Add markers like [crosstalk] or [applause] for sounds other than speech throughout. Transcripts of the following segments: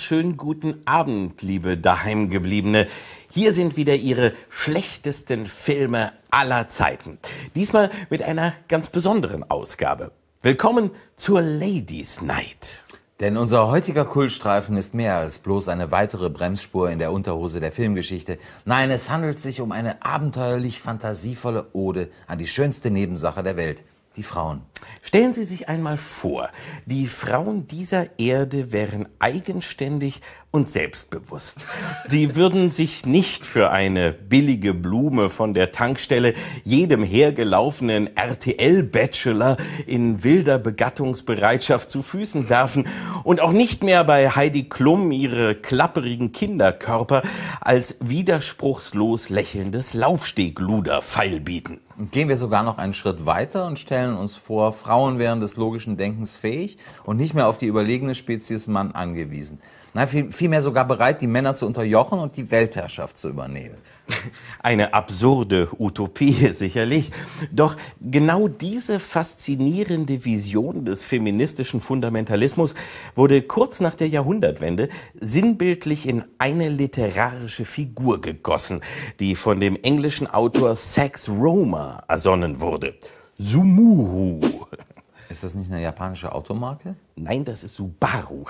Wunderschönen guten Abend, liebe Daheimgebliebene. Hier sind wieder Ihre schlechtesten Filme aller Zeiten. Diesmal mit einer ganz besonderen Ausgabe. Willkommen zur Ladies Night. Denn unser heutiger Kultstreifen ist mehr als bloß eine weitere Bremsspur in der Unterhose der Filmgeschichte. Nein, es handelt sich um eine abenteuerlich fantasievolle Ode an die schönste Nebensache der Welt, die Frauen. Stellen Sie sich einmal vor, die Frauen dieser Erde wären eigenständig und selbstbewusst. Sie würden sich nicht für eine billige Blume von der Tankstelle jedem hergelaufenen RTL-Bachelor in wilder Begattungsbereitschaft zu Füßen werfen und auch nicht mehr bei Heidi Klum ihre klapperigen Kinderkörper als widerspruchslos lächelndes Laufstegluder feilbieten. Gehen wir sogar noch einen Schritt weiter und stellen uns vor, Frauen wären des logischen Denkens fähig und nicht mehr auf die überlegene Spezies Mann angewiesen. Nein, vielmehr sogar bereit, die Männer zu unterjochen und die Weltherrschaft zu übernehmen. [laughs] Eine absurde Utopie [laughs] sicherlich. Doch genau diese faszinierende Vision des feministischen Fundamentalismus wurde kurz nach der Jahrhundertwende sinnbildlich in eine literarische Figur gegossen, die von dem englischen Autor Sax Roma ersonnen wurde. Sumuru. Ist das nicht eine japanische Automarke? Nein, das ist Subaru.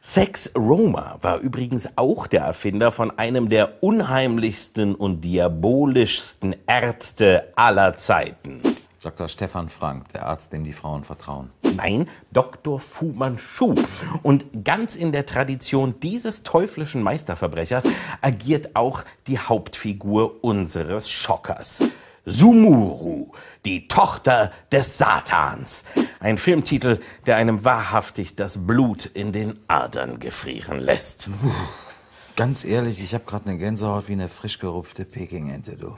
Sex Roma war übrigens auch der Erfinder von einem der unheimlichsten und diabolischsten Ärzte aller Zeiten. Dr. Stefan Frank, der Arzt, dem die Frauen vertrauen. Nein, Dr. Fu Manchu. Und ganz in der Tradition dieses teuflischen Meisterverbrechers agiert auch die Hauptfigur unseres Schockers. Sumuru, die Tochter des Satans. Ein Filmtitel, der einem wahrhaftig das Blut in den Adern gefrieren lässt. Ganz ehrlich, ich habe gerade eine Gänsehaut wie eine frisch gerupfte Pekingente, du.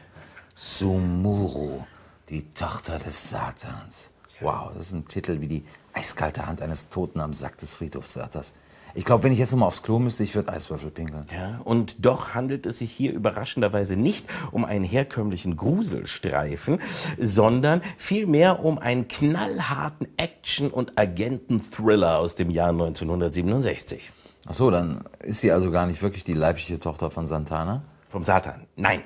Sumuru, die Tochter des Satans. Wow, das ist ein Titel wie die eiskalte Hand eines Toten am Sack des Friedhofswärters. Ich glaube, wenn ich jetzt nochmal aufs Klo müsste, ich würde Eiswürfel pinkeln. Ja, und doch handelt es sich hier überraschenderweise nicht um einen herkömmlichen Gruselstreifen, sondern vielmehr um einen knallharten Action- und Agenten-Thriller aus dem Jahr 1967. Ach so, dann ist sie also gar nicht wirklich die leibliche Tochter von Santana? Vom Satan. Nein,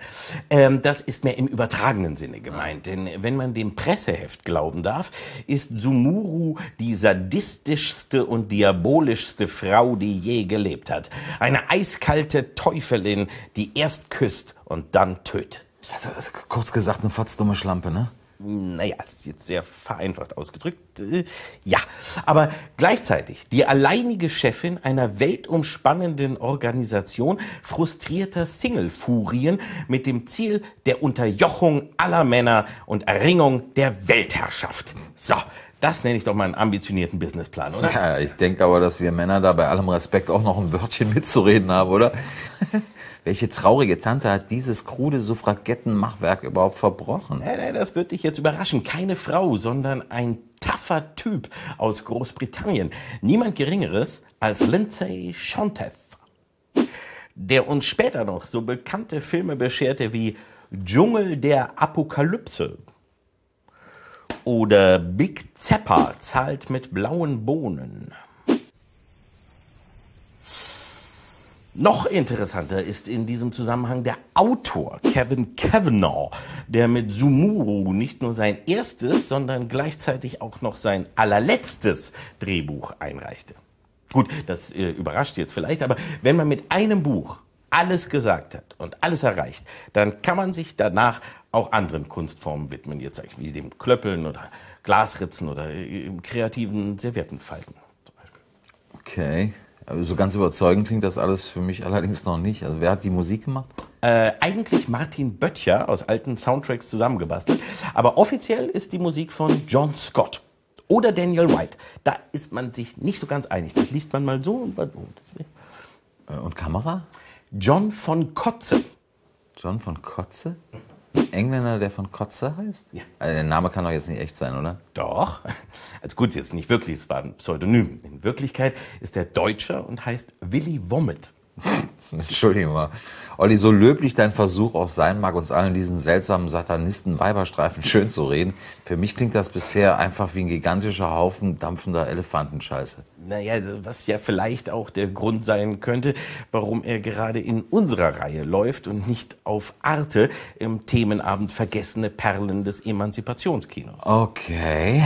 ähm, das ist mehr im übertragenen Sinne gemeint. Denn wenn man dem Presseheft glauben darf, ist Sumuru die sadistischste und diabolischste Frau, die je gelebt hat. Eine eiskalte Teufelin, die erst küsst und dann tötet. Also, kurz gesagt, eine fotzdumme Schlampe, ne? Naja, ist jetzt sehr vereinfacht ausgedrückt, äh, ja. Aber gleichzeitig die alleinige Chefin einer weltumspannenden Organisation frustrierter Single-Furien mit dem Ziel der Unterjochung aller Männer und Erringung der Weltherrschaft. So, das nenne ich doch mal einen ambitionierten Businessplan, oder? Ja, ich denke aber, dass wir Männer da bei allem Respekt auch noch ein Wörtchen mitzureden haben, oder? [laughs] Welche traurige Tante hat dieses krude Suffragettenmachwerk überhaupt verbrochen? Nein, nein, das wird dich jetzt überraschen. Keine Frau, sondern ein taffer Typ aus Großbritannien. Niemand Geringeres als Lindsay Shanteth. Der uns später noch so bekannte Filme bescherte wie Dschungel der Apokalypse oder Big Zappa zahlt mit blauen Bohnen. Noch interessanter ist in diesem Zusammenhang der Autor Kevin Kavanagh, der mit Sumuru nicht nur sein erstes, sondern gleichzeitig auch noch sein allerletztes Drehbuch einreichte. Gut, das äh, überrascht jetzt vielleicht, aber wenn man mit einem Buch alles gesagt hat und alles erreicht, dann kann man sich danach auch anderen Kunstformen widmen, jetzt wie dem Klöppeln oder Glasritzen oder kreativen Serviettenfalten. Okay. Also so ganz überzeugend klingt das alles für mich [laughs] allerdings noch nicht. Also wer hat die Musik gemacht? Äh, eigentlich Martin Böttcher aus alten Soundtracks zusammengebastelt. Aber offiziell ist die Musik von John Scott oder Daniel White. Da ist man sich nicht so ganz einig. Das liest man mal so und mal so. Äh, und Kamera? John von Kotze. John von Kotze? Engländer, der von Kotze heißt? Ja. Also der Name kann doch jetzt nicht echt sein, oder? Doch. Also gut, jetzt nicht wirklich, es war ein Pseudonym. In Wirklichkeit ist er Deutscher und heißt Willy Womit. [laughs] Entschuldigung mal. Olli, so löblich dein Versuch auch sein mag, uns allen diesen seltsamen Satanisten-Weiberstreifen schön zu reden, für mich klingt das bisher einfach wie ein gigantischer Haufen dampfender Elefantenscheiße. Naja, was ja vielleicht auch der Grund sein könnte, warum er gerade in unserer Reihe läuft und nicht auf Arte im Themenabend Vergessene Perlen des Emanzipationskinos. Okay.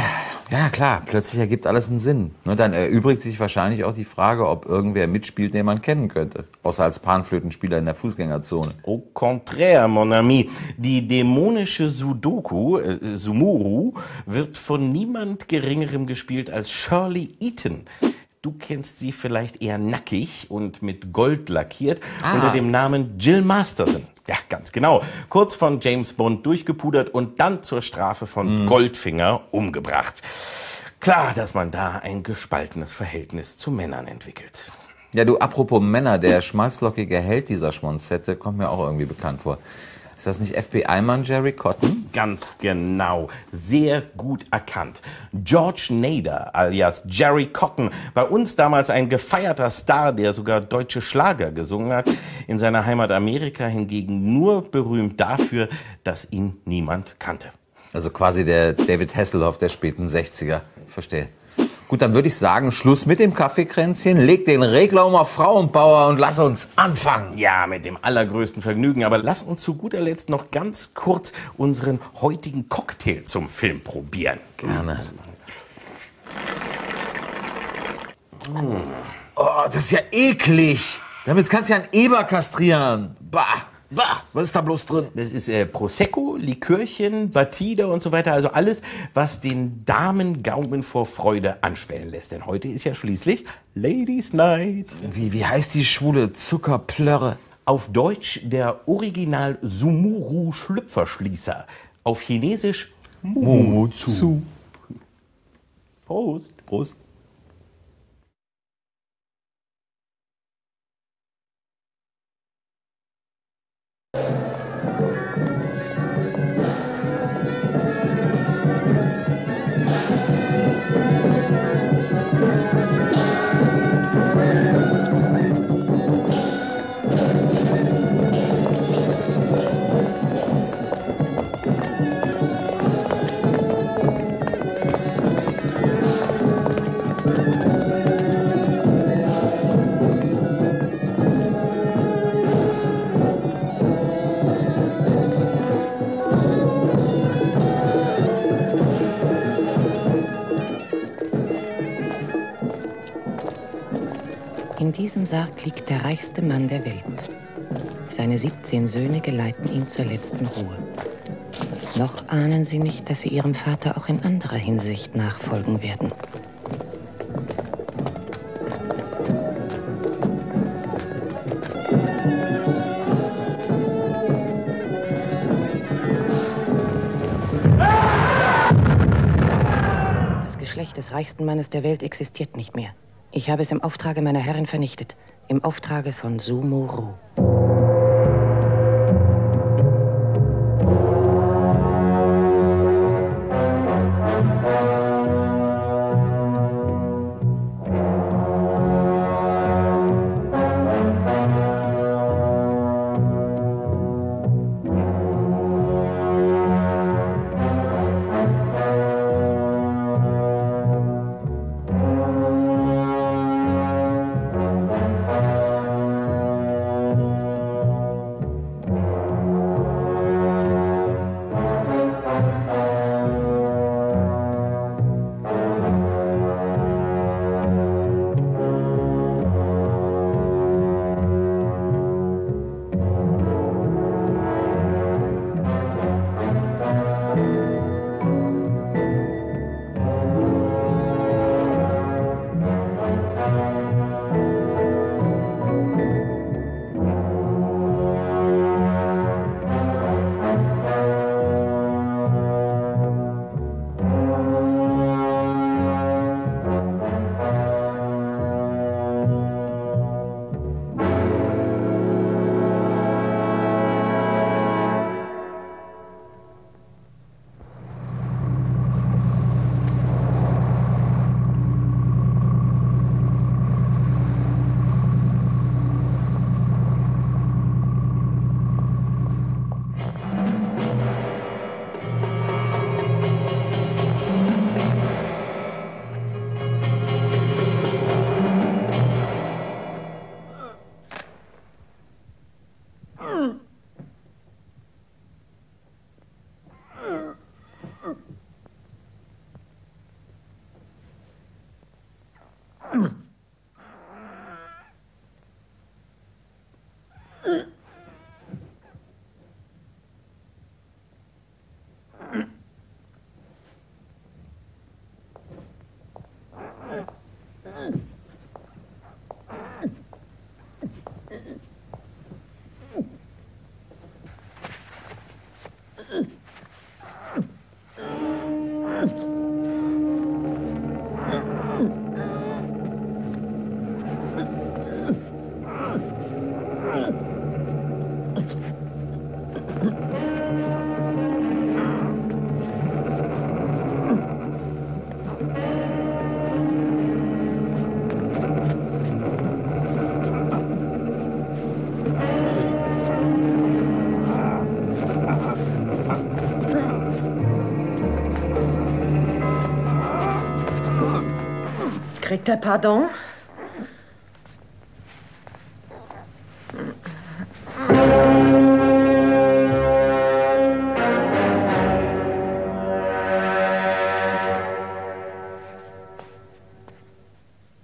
Ja, klar, plötzlich ergibt alles einen Sinn. Ne, dann erübrigt sich wahrscheinlich auch die Frage, ob irgendwer mitspielt, den man kennen könnte. Außer als Panflötenspieler in der Fußgängerzone. Au contraire, mon ami. Die dämonische Sudoku, äh, Sumuru, wird von niemand Geringerem gespielt als Shirley Eaton. Du kennst sie vielleicht eher nackig und mit Gold lackiert Ah. unter dem Namen Jill Masterson. Ja, ganz genau. Kurz von James Bond durchgepudert und dann zur Strafe von Goldfinger umgebracht. Klar, dass man da ein gespaltenes Verhältnis zu Männern entwickelt. Ja, du, apropos Männer, der schmalzlockige Held dieser Schmonzette kommt mir auch irgendwie bekannt vor. Ist das nicht FBI-Mann Jerry Cotton? Ganz genau. Sehr gut erkannt. George Nader alias Jerry Cotton, bei uns damals ein gefeierter Star, der sogar deutsche Schlager gesungen hat. In seiner Heimat Amerika hingegen nur berühmt dafür, dass ihn niemand kannte. Also quasi der David Hasselhoff der späten 60er. Ich verstehe. Gut, dann würde ich sagen, Schluss mit dem Kaffeekränzchen, leg den Regler um auf Frauenbauer und lass uns anfangen. Ja, mit dem allergrößten Vergnügen. Aber lass uns zu guter Letzt noch ganz kurz unseren heutigen Cocktail zum Film probieren. Gerne. Oh, das ist ja eklig. Damit kannst du ja einen Eber kastrieren. Bah, bah, was ist da bloß drin? Das ist äh, Prosecco, Likörchen, Batida und so weiter. Also alles, was den Damengaumen vor Freude anschwellen lässt. Denn heute ist ja schließlich Ladies Night. Wie, wie heißt die schwule Zuckerplörre? Auf Deutsch der Original Sumuru Schlüpferschließer. Auf Chinesisch Momozu. Prost. Prost. In diesem Sarg liegt der reichste Mann der Welt. Seine 17 Söhne geleiten ihn zur letzten Ruhe. Noch ahnen sie nicht, dass sie ihrem Vater auch in anderer Hinsicht nachfolgen werden. Das Geschlecht des reichsten Mannes der Welt existiert nicht mehr. Ich habe es im Auftrage meiner Herrin vernichtet. Im Auftrage von Sumuru. Kriegt er Pardon?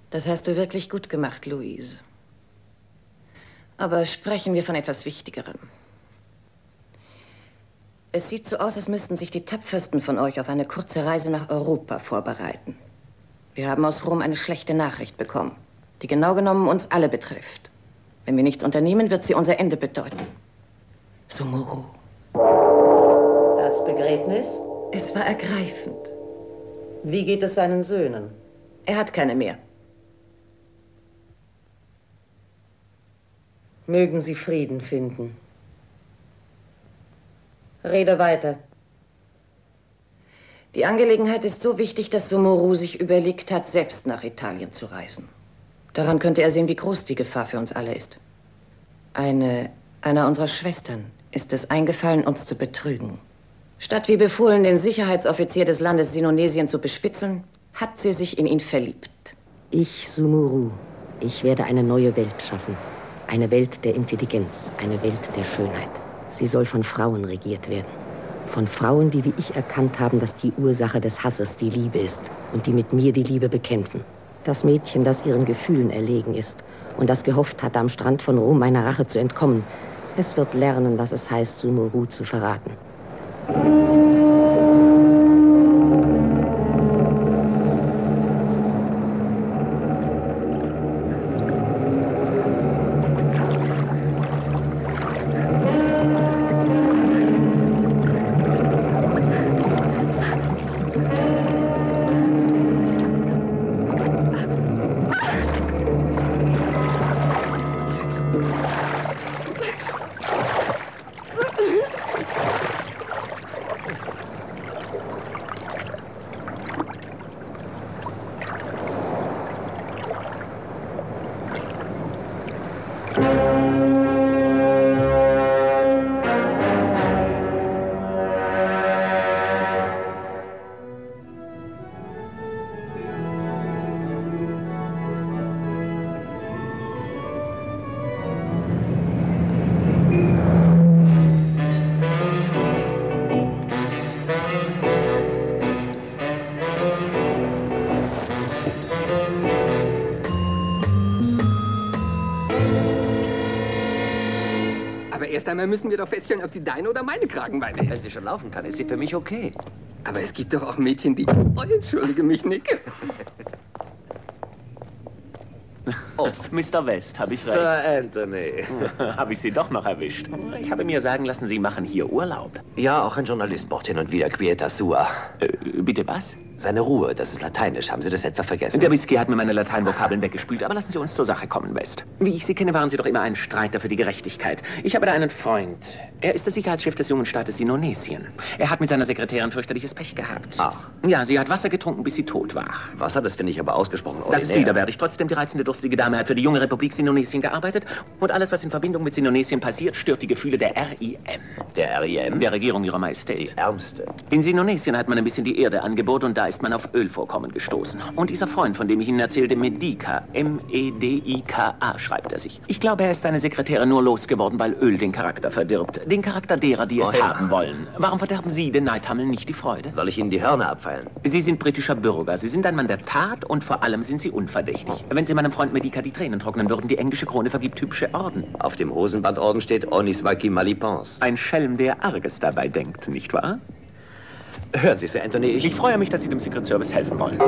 Das hast du wirklich gut gemacht, Louise. Aber sprechen wir von etwas Wichtigerem. Es sieht so aus, als müssten sich die tapfersten von euch auf eine kurze Reise nach Europa vorbereiten. Wir haben aus Rom eine schlechte Nachricht bekommen, die genau genommen uns alle betrifft. Wenn wir nichts unternehmen, wird sie unser Ende bedeuten. Sumuru. Das Begräbnis? Es war ergreifend. Wie geht es seinen Söhnen? Er hat keine mehr. Mögen sie Frieden finden. Rede weiter. Die Angelegenheit ist so wichtig, dass Sumuru sich überlegt hat, selbst nach Italien zu reisen. Daran könnte er sehen, wie groß die Gefahr für uns alle ist. Eine, einer unserer Schwestern ist es eingefallen, uns zu betrügen. Statt wie befohlen, den Sicherheitsoffizier des Landes Sinonesien zu bespitzeln, hat sie sich in ihn verliebt. Ich, Sumuru, ich werde eine neue Welt schaffen. Eine Welt der Intelligenz, eine Welt der Schönheit. Sie soll von Frauen regiert werden. Von Frauen, die wie ich erkannt haben, dass die Ursache des Hasses die Liebe ist und die mit mir die Liebe bekämpfen. Das Mädchen, das ihren Gefühlen erlegen ist und das gehofft hatte, am Strand von Rom meiner Rache zu entkommen, es wird lernen, was es heißt, Sumuru zu verraten. Einmal müssen wir doch feststellen, ob sie deine oder meine Kragenweite Wenn ist. sie schon laufen kann, ist sie für mich okay. Aber es gibt doch auch Mädchen, die... Oh, entschuldige mich, Nick. Oh, Mr. West, habe ich Sir recht? Anthony. habe ich Sie doch noch erwischt. Ich habe mir sagen lassen, Sie machen hier Urlaub. Ja, auch ein Journalist braucht hin und wieder Quieta Sua. Äh, bitte was? Seine Ruhe, das ist lateinisch. Haben Sie das etwa vergessen? Der Whisky hat mir meine Lateinvokabeln weggespült, aber lassen Sie uns zur Sache kommen, West. Wie ich Sie kenne, waren Sie doch immer ein Streiter für die Gerechtigkeit. Ich habe da einen Freund. Er ist der Sicherheitschef des jungen Staates Sinonesien. Er hat mit seiner Sekretärin fürchterliches Pech gehabt. Ach. Ja, sie hat Wasser getrunken, bis sie tot war. Wasser, das finde ich aber ausgesprochen Das ist ordinär. widerwärtig. Trotzdem, die reizende, durstige Dame Dame hat für die junge Republik Sinonesien gearbeitet und alles, was in Verbindung mit Sinonesien passiert, stört die Gefühle der RIM. Der RIM? Der Regierung ihrer Majestät. Die Ärmste. In Sinonesien hat man ein bisschen die Erde angebohrt und da ist man auf Ölvorkommen gestoßen. Und dieser Freund, von dem ich Ihnen erzählte, Medica, M-E-D-I-K-A, schreibt er sich. Ich glaube, er ist seine Sekretärin nur losgeworden, weil Öl den Charakter verdirbt. Den Charakter derer, die es Woher? haben wollen. Warum verderben Sie den Neidhammeln nicht die Freude? Soll ich Ihnen die Hörner abfeilen? Sie sind britischer Bürger. Sie sind ein Mann der Tat und vor allem sind Sie unverdächtig. Wenn Sie meinem Freund Medica die Tränen trocknen würden, die englische Krone vergibt hübsche Orden. Auf dem Hosenbandorden steht Oniswaki Malipans. Ein Schelm, der Arges dabei denkt, nicht wahr? Hören Sie, Sir Anthony, ich... Ich freue mich, dass Sie dem Secret Service helfen wollen.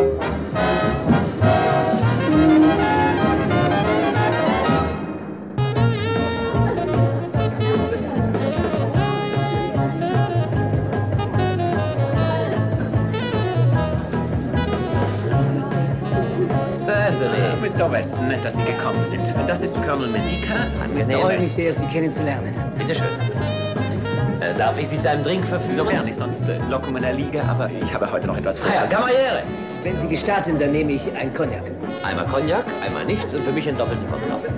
Sir Anthony. Mr. Weston, nett, dass Sie gekommen sind. Das ist Colonel Medica. Mr. Freut mich West. sehr, Sie kennenzulernen. Bitte schön. Äh, darf ich Sie zu einem Drink verführen? So gern ich sonst äh, Lockungen erliege, aber ich habe heute noch etwas vor. Ah ja, Kamariere. Wenn Sie gestatten, dann nehme ich ein Cognac. Einmal Cognac, einmal nichts und für mich einen doppelten Cocktail.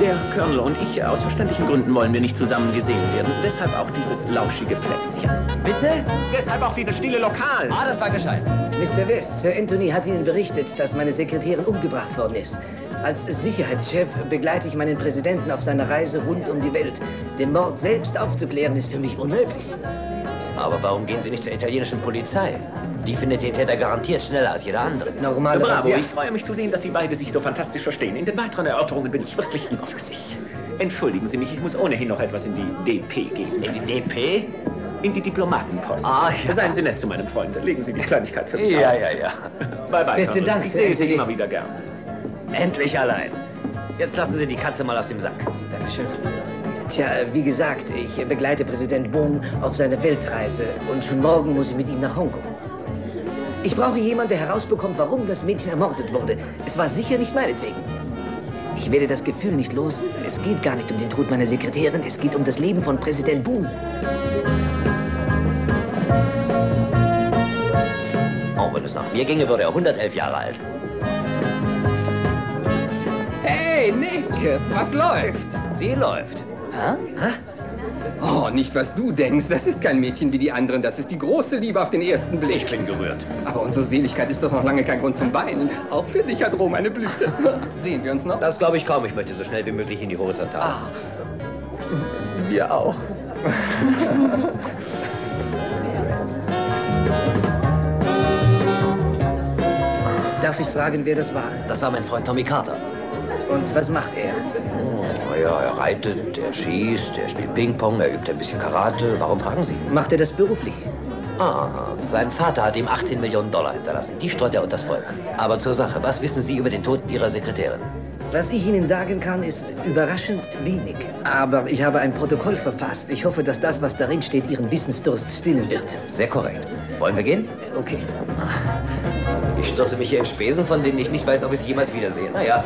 Der Colonel und ich, äh, aus verständlichen Gründen wollen wir nicht zusammen gesehen werden. Deshalb auch dieses lauschige Plätzchen. Bitte? Deshalb auch dieses stille Lokal. Ah, das war gescheit. Mr. West, Sir Anthony hat Ihnen berichtet, dass meine Sekretärin umgebracht worden ist. Als Sicherheitschef begleite ich meinen Präsidenten auf seiner Reise rund um die Welt. Den Mord selbst aufzuklären ist für mich unmöglich. Aber warum gehen Sie nicht zur italienischen Polizei? Die findet den Täter garantiert schneller als jeder andere. Normalerweise Bravo, ja. ich freue mich zu sehen, dass Sie beide sich so fantastisch verstehen. In den weiteren Erörterungen bin ich wirklich überflüssig. Entschuldigen Sie mich, ich muss ohnehin noch etwas in die DP geben. In die DP? In die Diplomatenpost. Ah, ja. Seien Sie nett zu meinem Freund. Legen Sie die Kleinigkeit für mich Ja, aus. ja, ja. Bye, bye. Besten. Dank, Ich sehe Sie immer wieder gern. Endlich allein. Jetzt lassen Sie die Katze mal aus dem Sack. Dankeschön. Tja, wie gesagt, ich begleite Präsident Boom auf seine Weltreise und schon morgen muss ich mit ihm nach Hongkong. Ich brauche jemanden, der herausbekommt, warum das Mädchen ermordet wurde. Es war sicher nicht meinetwegen. Ich werde das Gefühl nicht los. Es geht gar nicht um den Tod meiner Sekretärin, es geht um das Leben von Präsident Boom. Oh, wenn es nach mir ginge, würde er 111 Jahre alt. Hey, Nick, was läuft? Sie läuft. Oh, nicht was du denkst. Das ist kein Mädchen wie die anderen. Das ist die große Liebe auf den ersten Blick. Ich klinge gerührt. Aber unsere Seligkeit ist doch noch lange kein Grund zum Weinen. Auch für dich hat Rom eine Blüte. [laughs] Sehen wir uns noch? Das glaube ich kaum. Ich möchte so schnell wie möglich in die Horizontale. Wir auch. [laughs] Darf ich fragen, wer das war? Das war mein Freund Tommy Carter. Und was macht er? Oh ja, er reitet, er schießt, er spielt Ping-Pong, er übt ein bisschen Karate. Warum fragen Sie? Macht er das beruflich? Ah, sein Vater hat ihm 18 Millionen Dollar hinterlassen. Die streut er unters Volk. Aber zur Sache, was wissen Sie über den Tod Ihrer Sekretärin? Was ich Ihnen sagen kann, ist überraschend wenig. Aber ich habe ein Protokoll verfasst. Ich hoffe, dass das, was darin steht, Ihren Wissensdurst stillen wird. Sehr korrekt. Wollen wir gehen? Okay. Ich stürze mich hier in Spesen, von denen ich nicht weiß, ob ich sie jemals wiedersehe. Naja.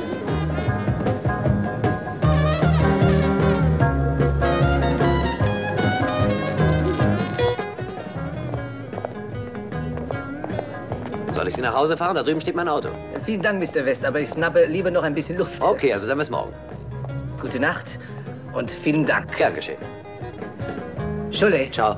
Sie nach Hause fahren? Da drüben steht mein Auto. Vielen Dank, Mr. West, aber ich schnappe lieber noch ein bisschen Luft. Okay, also dann bis morgen. Gute Nacht und vielen Dank. Gern geschehen. Scholle. Ciao.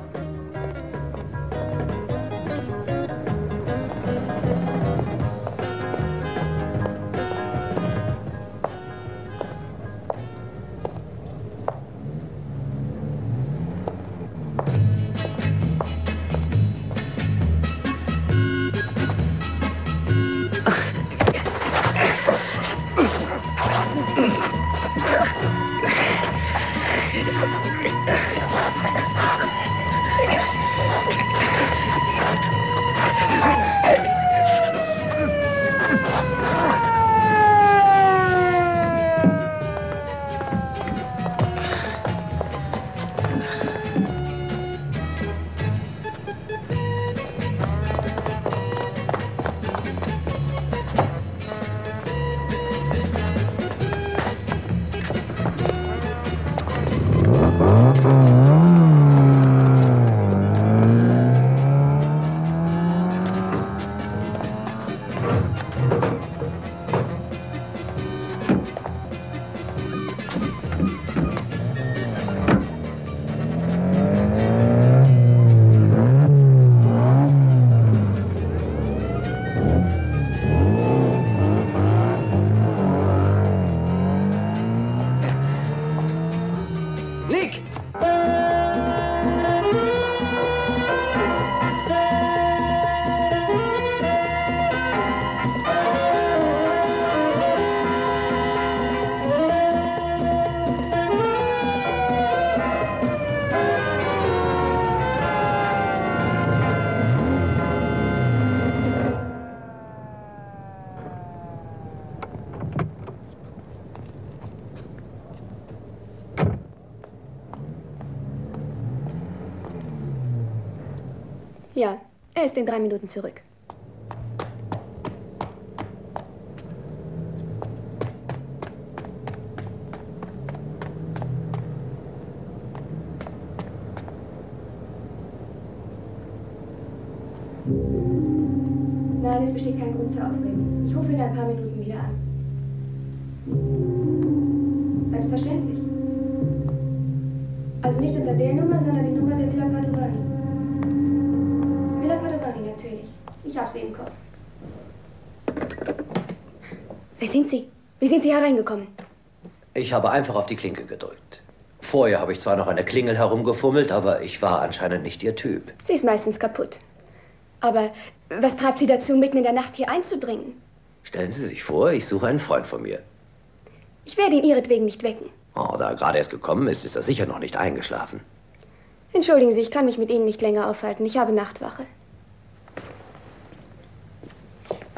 Er ist in drei Minuten zurück. Nein, es besteht kein Grund zur Aufregung. Ich rufe in ein paar Minuten wieder an. Selbstverständlich. Also nicht unter der Nummer, sondern die Nummer der Villa Padovani. Villa Padovani, natürlich. Ich habe sie im Kopf. Wer sind Sie? Hereingekommen? Ich habe einfach auf die Klinke gedrückt. Vorher habe ich zwar noch an der Klingel herumgefummelt, aber ich war anscheinend nicht Ihr Typ. Sie ist meistens kaputt. Aber was treibt Sie dazu, mitten in der Nacht hier einzudringen? Stellen Sie sich vor, ich suche einen Freund von mir. Ich werde ihn Ihretwegen nicht wecken. Oh, da er gerade erst gekommen ist, ist er sicher noch nicht eingeschlafen. Entschuldigen Sie, ich kann mich mit Ihnen nicht länger aufhalten. Ich habe Nachtwache.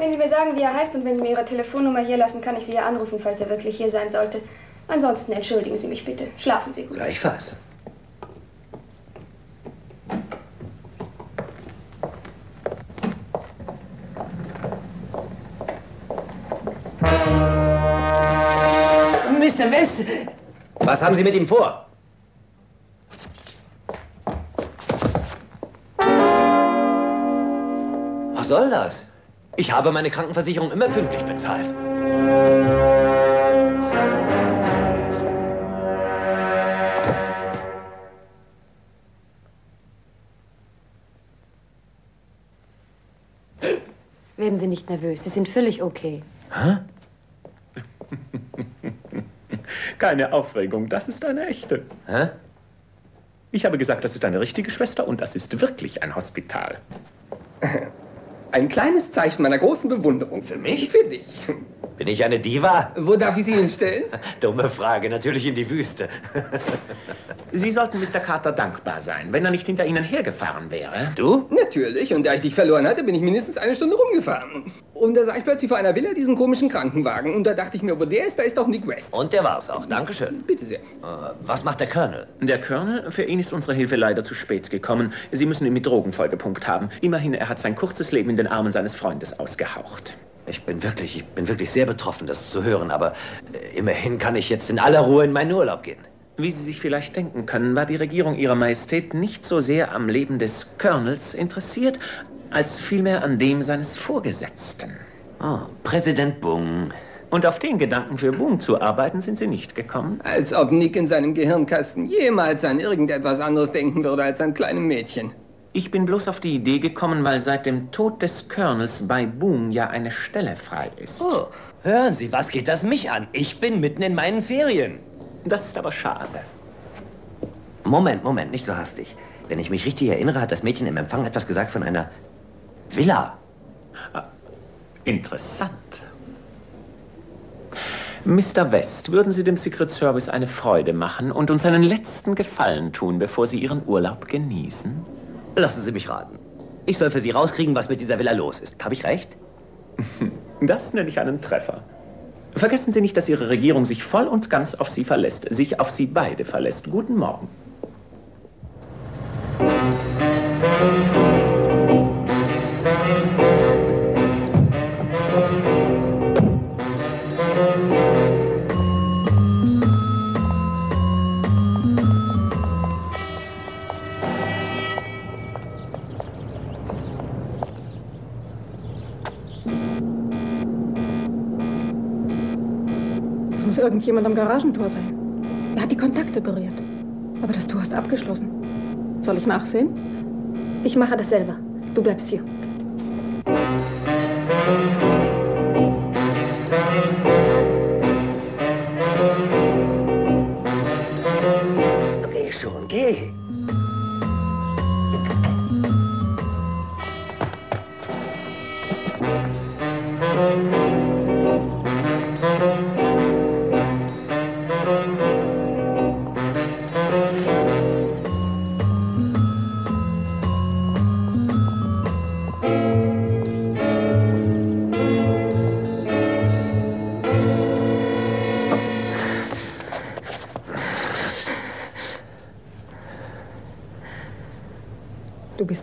Wenn Sie mir sagen, wie er heißt und wenn Sie mir Ihre Telefonnummer hier lassen, kann ich Sie ja anrufen, falls er wirklich hier sein sollte. Ansonsten entschuldigen Sie mich bitte. Schlafen Sie gut. Gleichfalls. Mr. West! Was haben Sie mit ihm vor? Was soll das? Ich habe meine Krankenversicherung immer pünktlich bezahlt. Werden Sie nicht nervös. Sie sind völlig okay. Hä? [laughs] Keine Aufregung, das ist eine echte. Hä? Ich habe gesagt, das ist eine richtige Schwester und das ist wirklich ein Hospital. [laughs] Ein kleines Zeichen meiner großen Bewunderung. Für mich? Für dich. Bin ich eine Diva? Wo darf ich sie hinstellen? [laughs] Dumme Frage, natürlich in die Wüste. [laughs] Sie sollten Mr. Carter dankbar sein, wenn er nicht hinter Ihnen hergefahren wäre. Du? Natürlich. Und da ich dich verloren hatte, bin ich mindestens eine Stunde rumgefahren. Und da sah ich plötzlich vor einer Villa diesen komischen Krankenwagen. Und da dachte ich mir, wo der ist, da ist doch Nick West. Und der war's auch. Dankeschön. Bitte sehr. Äh, was macht der Colonel? Der Colonel, für ihn ist unsere Hilfe leider zu spät gekommen. Sie müssen ihn mit Drogen vollgepumpt haben. Immerhin, er hat sein kurzes Leben in den Armen seines Freundes ausgehaucht. Ich bin wirklich, ich bin wirklich sehr betroffen, das zu hören, aber äh, immerhin kann ich jetzt in aller Ruhe in meinen Urlaub gehen. Wie Sie sich vielleicht denken können, war die Regierung Ihrer Majestät nicht so sehr am Leben des Colonels interessiert, als vielmehr an dem seines Vorgesetzten. Oh, Präsident Bung. Und auf den Gedanken, für Boom zu arbeiten, sind Sie nicht gekommen? Als ob Nick in seinem Gehirnkasten jemals an irgendetwas anderes denken würde als an kleine Mädchen. Ich bin bloß auf die Idee gekommen, weil seit dem Tod des Colonels bei Boom ja eine Stelle frei ist. Oh, hören Sie, was geht das mich an? Ich bin mitten in meinen Ferien. Das ist aber schade. Moment, Moment, nicht so hastig. Wenn ich mich richtig erinnere, hat das Mädchen im Empfang etwas gesagt von einer Villa. Ah, interessant. Mr. West, würden Sie dem Secret Service eine Freude machen und uns einen letzten Gefallen tun, bevor Sie Ihren Urlaub genießen? Lassen Sie mich raten. Ich soll für Sie rauskriegen, was mit dieser Villa los ist. Habe ich recht? [laughs] Das nenne ich einen Treffer. Vergessen Sie nicht, dass Ihre Regierung sich voll und ganz auf Sie verlässt, sich auf Sie beide verlässt. Guten Morgen. Muss irgendjemand am Garagentor sein. Er hat die Kontakte berührt. Aber das Tor ist abgeschlossen. Soll ich nachsehen? Ich mache das selber. Du bleibst hier.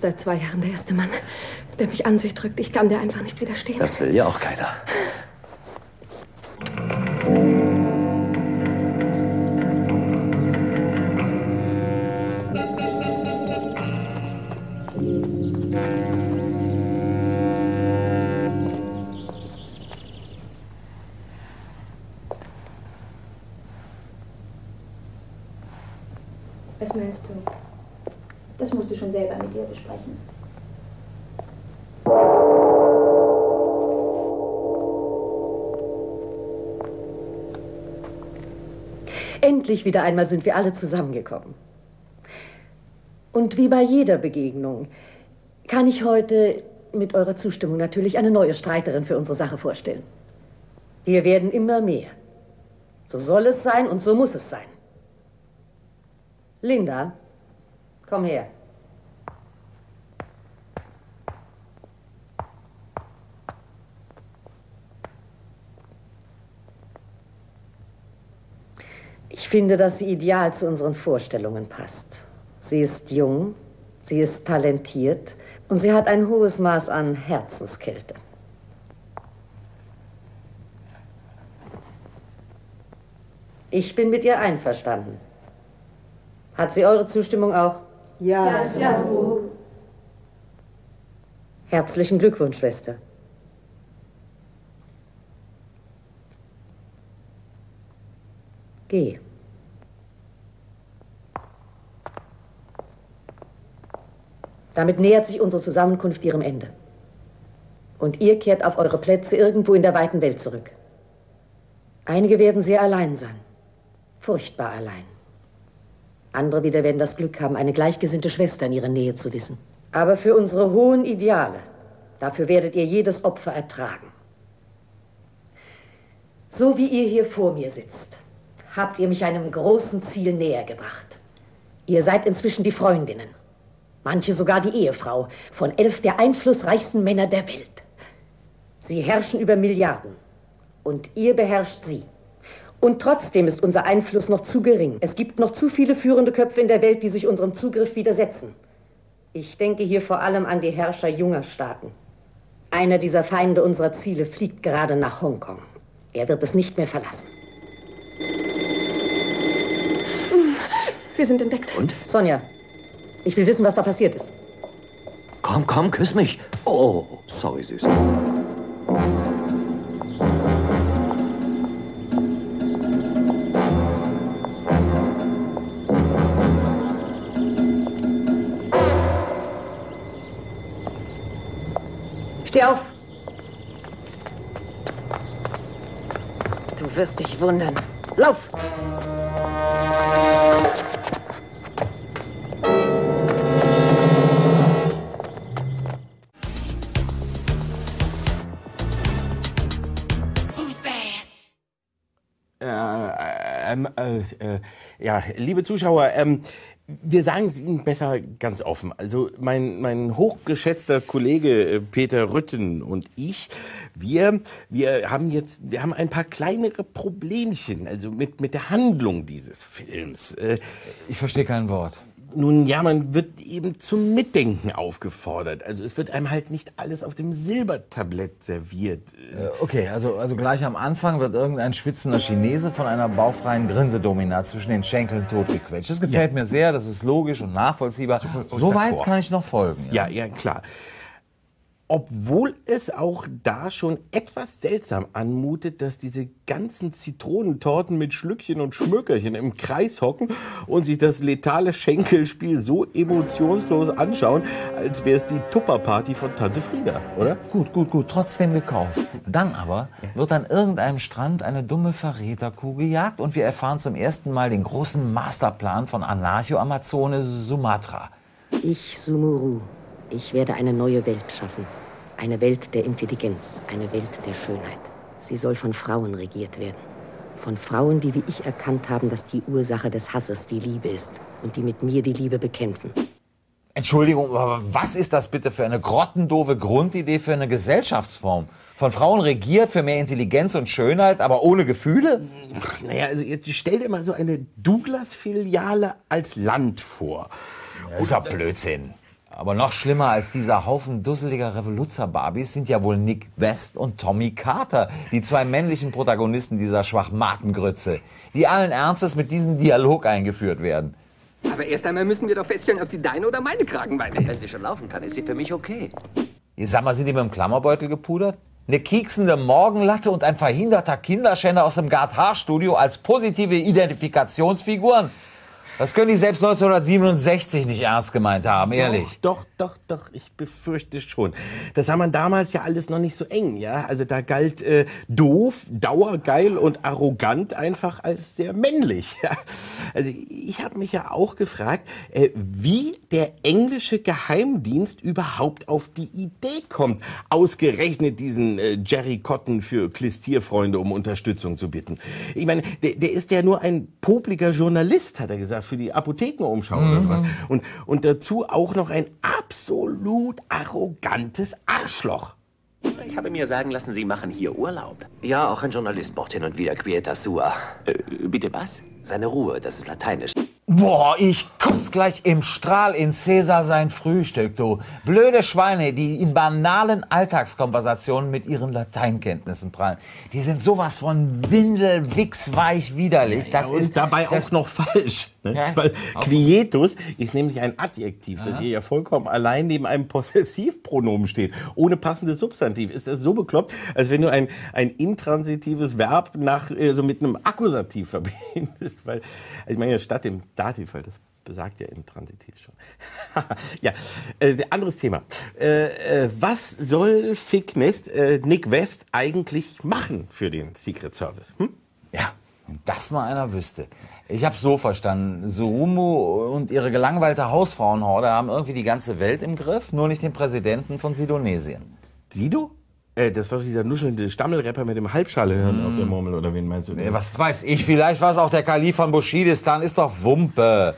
Seit zwei Jahren der erste Mann, der mich an sich drückt. Ich kann dir einfach nicht widerstehen. Das will ja auch keiner. Was meinst du? Das musst du schon selber mit ihr besprechen. Endlich wieder einmal sind wir alle zusammengekommen. Und wie bei jeder Begegnung kann ich heute mit eurer Zustimmung natürlich eine neue Streiterin für unsere Sache vorstellen. Wir werden immer mehr. So soll es sein und so muss es sein. Linda, komm her. Ich finde, dass sie ideal zu unseren Vorstellungen passt. Sie ist jung, sie ist talentiert und sie hat ein hohes Maß an Herzenskälte. Ich bin mit ihr einverstanden. Hat sie eure Zustimmung auch? Ja, ja, so. Herzlichen Glückwunsch, Schwester. Geh. Damit nähert sich unsere Zusammenkunft ihrem Ende. Und ihr kehrt auf eure Plätze irgendwo in der weiten Welt zurück. Einige werden sehr allein sein. Furchtbar allein. Andere wieder werden das Glück haben, eine gleichgesinnte Schwester in ihrer Nähe zu wissen. Aber für unsere hohen Ideale, dafür werdet ihr jedes Opfer ertragen. So wie ihr hier vor mir sitzt, habt ihr mich einem großen Ziel näher gebracht. Ihr seid inzwischen die Freundinnen, manche sogar die Ehefrau von elf der einflussreichsten Männer der Welt. Sie herrschen über Milliarden und ihr beherrscht sie. Und trotzdem ist unser Einfluss noch zu gering. Es gibt noch zu viele führende Köpfe in der Welt, die sich unserem Zugriff widersetzen. Ich denke hier vor allem an die Herrscher junger Staaten. Einer dieser Feinde unserer Ziele fliegt gerade nach Hongkong. Er wird es nicht mehr verlassen. Wir sind entdeckt. Und? Sonja, ich will wissen, was da passiert ist. Komm, komm, küss mich. Oh, sorry, Süß. Wirst dich wundern. Lauf! Äh, ähm, äh, äh, ja, liebe Zuschauer, ähm, wir sagen es Ihnen besser ganz offen. Also mein, mein hochgeschätzter Kollege äh, Peter Rütten und ich, wir, wir haben jetzt, wir haben ein paar kleinere Problemchen, also mit, mit der Handlung dieses Films. Äh, Ich verstehe kein Wort. Nun ja, man wird eben zum Mitdenken aufgefordert. Also es wird einem halt nicht alles auf dem Silbertablett serviert. Äh, Okay, also, also gleich am Anfang wird irgendein schwitzender Chinese von einer bauchfreien Grinsedomina zwischen den Schenkeln totgequetscht. Das gefällt mir sehr, das ist logisch und nachvollziehbar. Soweit kann ich noch folgen. Ja, ja, klar. Obwohl es auch da schon etwas seltsam anmutet, dass diese ganzen Zitronentorten mit Schlückchen und Schmökerchen im Kreis hocken und sich das letale Schenkelspiel so emotionslos anschauen, als wäre es die Tupperparty von Tante Frieda, oder? Gut, gut, gut, trotzdem gekauft. Dann aber wird an irgendeinem Strand eine dumme Verräterkuh gejagt und wir erfahren zum ersten Mal den großen Masterplan von Anarcho-Amazone Sumatra. Ich, Sumuru, ich werde eine neue Welt schaffen. Eine Welt der Intelligenz, eine Welt der Schönheit. Sie soll von Frauen regiert werden. Von Frauen, die wie ich erkannt haben, dass die Ursache des Hasses die Liebe ist und die mit mir die Liebe bekämpfen. Entschuldigung, aber was ist das bitte für eine grottendoofe Grundidee für eine Gesellschaftsform? Von Frauen regiert für mehr Intelligenz und Schönheit, aber ohne Gefühle? Naja, also jetzt stell dir mal so eine Douglas-Filiale als Land vor. Das ist ja Blödsinn. Aber noch schlimmer als dieser Haufen dusseliger Revoluzzer-Barbies sind ja wohl Nick West und Tommy Carter, die zwei männlichen Protagonisten dieser Schwachmatengrütze, die allen Ernstes mit diesem Dialog eingeführt werden. Aber erst einmal müssen wir doch feststellen, ob sie deine oder meine Kragenweite ist. Wenn sie schon laufen kann, ist sie für mich okay. Sag mal, sind die mit dem Klammerbeutel gepudert? Eine kieksende Morgenlatte und ein verhinderter Kinderschänder aus dem Gard-Haar-Studio als positive Identifikationsfiguren? Das können die selbst 1967 nicht ernst gemeint haben, ehrlich. Doch, doch, doch, doch, ich befürchte schon. Das sah man damals ja alles noch nicht so eng, ja. Also da galt äh, doof, dauergeil und arrogant einfach als sehr männlich. Ja? Also ich habe mich ja auch gefragt, äh, wie der englische Geheimdienst überhaupt auf die Idee kommt, ausgerechnet diesen äh, Jerry Cotton für Klistierfreunde um Unterstützung zu bitten. Ich meine, der, der ist ja nur ein popliger Journalist, hat er gesagt für die Apothekenumschau oder sowas. Und, und dazu auch noch ein absolut arrogantes Arschloch. Ich habe mir sagen lassen, Sie machen hier Urlaub. Ja, auch ein Journalist braucht hin und wieder quieta sua. Äh, bitte was? Seine Ruhe, das ist lateinisch. Boah, ich kotz gleich im Strahl in Cäsar sein Frühstück, du. Blöde Schweine, die in banalen Alltagskonversationen mit ihren Lateinkenntnissen prallen. Die sind sowas von windelwichsweich widerlich. Das Ja, und ist dabei das, auch noch falsch. Ne? Ja, Weil quietus ist nämlich ein Adjektiv, das hier ja vollkommen allein neben einem Possessivpronomen steht. Ohne passendes Substantiv. Ist das so bekloppt, als wenn du ein, ein intransitives Verb nach, äh, so mit einem Akkusativ [laughs] verbindest. Weil, also ich meine, statt dem Dativ, weil das besagt ja intransitiv schon. [laughs] ja, äh, anderes Thema. Äh, äh, was soll Fick Nest, äh, Nick West eigentlich machen für den Secret Service? Hm? Ja, wenn das mal einer wüsste. Ich hab's so verstanden. Surumu und ihre gelangweilte Hausfrauenhorde haben irgendwie die ganze Welt im Griff, nur nicht den Präsidenten von Sidonesien. Sido? Äh, das war doch dieser nuschelnde Stammelrapper mit dem Halbschalehirn auf der Murmel, oder wen meinst du? Nee, was weiß ich, vielleicht war es auch der Kalif von Buschidistan, ist doch Wumpe.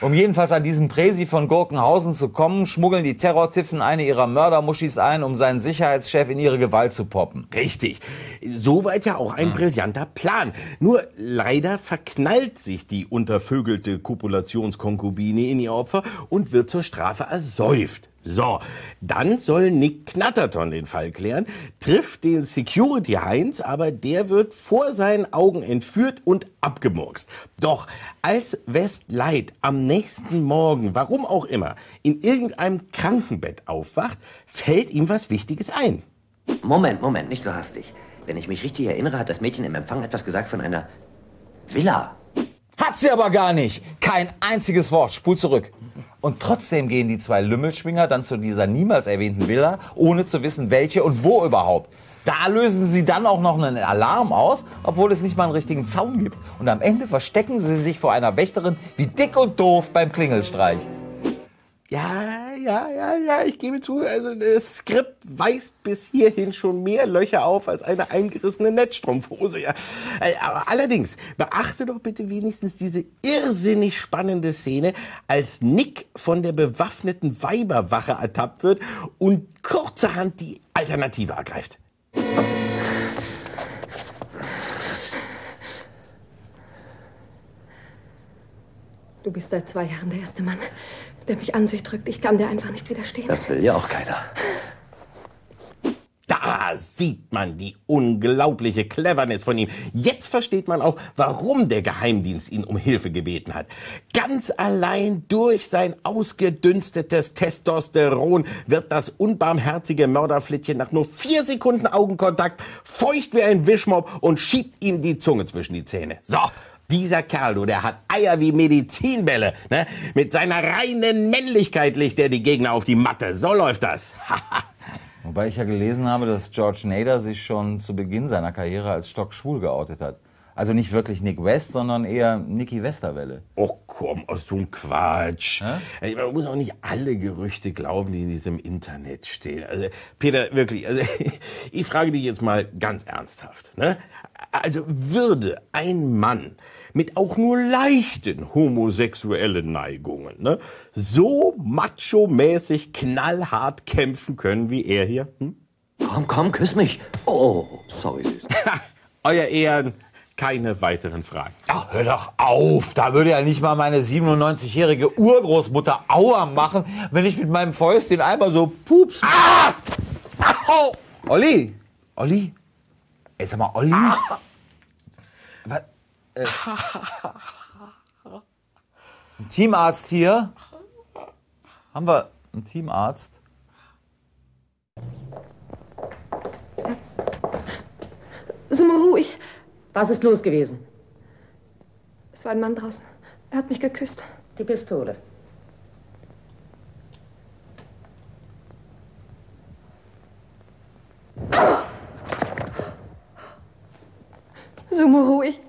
Um jedenfalls an diesen Präsi von Gurkenhausen zu kommen, schmuggeln die Terrortiffen eine ihrer Mördermuschis ein, um seinen Sicherheitschef in ihre Gewalt zu poppen. Richtig. Soweit ja auch ein brillanter Plan. Nur leider verknallt sich die untervögelte Kopulationskonkubine in ihr Opfer und wird zur Strafe ersäuft. So, dann soll Nick Knatterton den Fall klären, trifft den Security Heinz, aber der wird vor seinen Augen entführt und abgemurkst. Doch als Westlight am nächsten Morgen, warum auch immer, in irgendeinem Krankenbett aufwacht, fällt ihm was Wichtiges ein. Moment, Moment, nicht so hastig. Wenn ich mich richtig erinnere, hat das Mädchen im Empfang etwas gesagt von einer Villa. Hat sie aber gar nicht. Kein einziges Wort. Spul zurück. Und trotzdem gehen die zwei Lümmelschwinger dann zu dieser niemals erwähnten Villa, ohne zu wissen, welche und wo überhaupt. Da lösen sie dann auch noch einen Alarm aus, obwohl es nicht mal einen richtigen Zaun gibt. Und am Ende verstecken sie sich vor einer Wächterin wie dick und doof beim Klingelstreich. Ja, ja, ja, ja, ich gebe zu, also das Skript weist bis hierhin schon mehr Löcher auf als eine eingerissene Netzstrumpfhose. Ja. Äh, Aber allerdings, beachte doch bitte wenigstens diese irrsinnig spannende Szene, als Nick von der bewaffneten Weiberwache ertappt wird und kurzerhand die Alternative ergreift. Du bist seit zwei Jahren der erste Mann, der mich an sich drückt. Ich kann dir einfach nicht widerstehen. Das will ja auch keiner. Da sieht man die unglaubliche Cleverness von ihm. Jetzt versteht man auch, warum der Geheimdienst ihn um Hilfe gebeten hat. Ganz allein durch sein ausgedünstetes Testosteron wird das unbarmherzige Mörderflittchen nach nur vier Sekunden Augenkontakt feucht wie ein Wischmopp und schiebt ihm die Zunge zwischen die Zähne. So. Dieser Kerl, du, der hat Eier wie Medizinbälle. Ne? Mit seiner reinen Männlichkeit legt er die Gegner auf die Matte. So läuft das. [laughs] Wobei ich ja gelesen habe, dass George Nader sich schon zu Beginn seiner Karriere als stockschwul geoutet hat. Also nicht wirklich Nick West, sondern eher Nicky Westerwelle. Oh komm, aus so einem Quatsch. Ey, Man muss auch nicht alle Gerüchte glauben, die in diesem Internet stehen. Also, Peter, wirklich, also, [laughs] ich frage dich jetzt mal ganz ernsthaft. Ne? Also würde ein Mann mit auch nur leichten homosexuellen Neigungen ne, so macho-mäßig knallhart kämpfen können wie er hier? Hm? Komm, komm, küss mich. Oh, sorry, süß. [laughs] Euer Ehren, keine weiteren Fragen. Ach, hör doch auf. Da würde ja nicht mal meine 97-jährige Urgroßmutter Aua machen, wenn ich mit meinem Fäustchen einmal so pups. Ah! Au! Olli! Olli? Ey, sag mal, Olli? Was? Äh, [laughs] ein Teamarzt hier? Haben wir einen Teamarzt? Sumaru, ich. Was ist los gewesen? Es war ein Mann draußen. Er hat mich geküsst. Die Pistole. Sumaru, ich.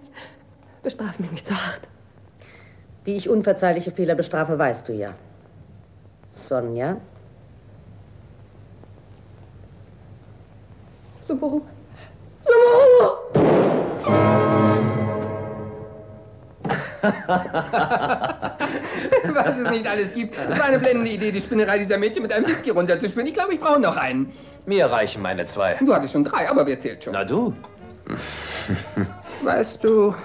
Bestraf mich nicht so hart. Wie ich unverzeihliche Fehler bestrafe, weißt du ja. Sonja? Sumaru. Sumaru! Was es nicht alles gibt. Es war eine blendende Idee, die Spinnerei dieser Mädchen mit einem Whisky runterzuspielen. Ich glaube, ich brauche noch einen. Mir reichen meine zwei. Du hattest schon drei, aber wer zählt schon? Na du? Weißt du,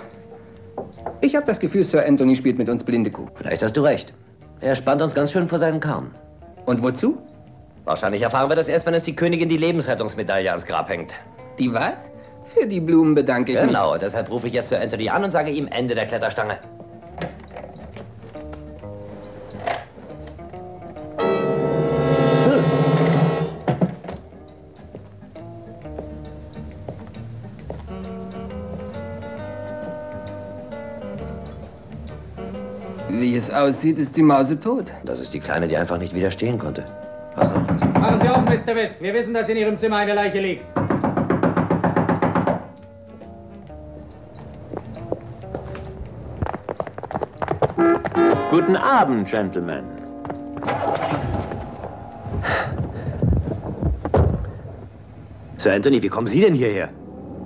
ich habe das Gefühl, Sir Anthony spielt mit uns blinde Kuh. Vielleicht hast du recht. Er spannt uns ganz schön vor seinen Karren. Und wozu? Wahrscheinlich erfahren wir das erst, wenn es die Königin die Lebensrettungsmedaille ans Grab hängt. Die was? Für die Blumen bedanke ich mich. Genau, deshalb rufe ich jetzt Sir Anthony an und sage ihm Ende der Kletterstange. Aussieht, ist die Mause tot. Das ist die Kleine, die einfach nicht widerstehen konnte. Machen Sie auf, Mr. West. Wir wissen, dass in Ihrem Zimmer eine Leiche liegt. Guten Abend, Gentlemen. Sir Anthony, wie kommen Sie denn hierher?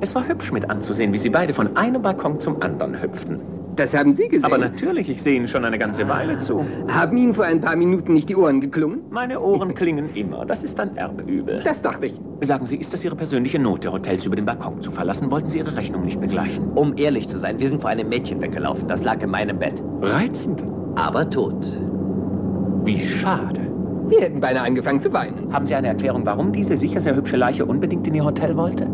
Es war hübsch mit anzusehen, wie Sie beide von einem Balkon zum anderen hüpften. Das haben Sie gesehen. Aber natürlich, ich sehe Ihnen schon eine ganze Weile zu. Haben Ihnen vor ein paar Minuten nicht die Ohren geklungen? Meine Ohren klingen immer. Das ist ein Erbübel. Das dachte ich. Sagen Sie, ist das Ihre persönliche Not, der Hotels über den Balkon zu verlassen? Wollten Sie Ihre Rechnung nicht begleichen? Um ehrlich zu sein, wir sind vor einem Mädchen weggelaufen. Das lag in meinem Bett. Reizend. Aber tot. Wie schade. Wir hätten beinahe angefangen zu weinen. Haben Sie eine Erklärung, warum diese sicher sehr hübsche Leiche unbedingt in Ihr Hotel wollte?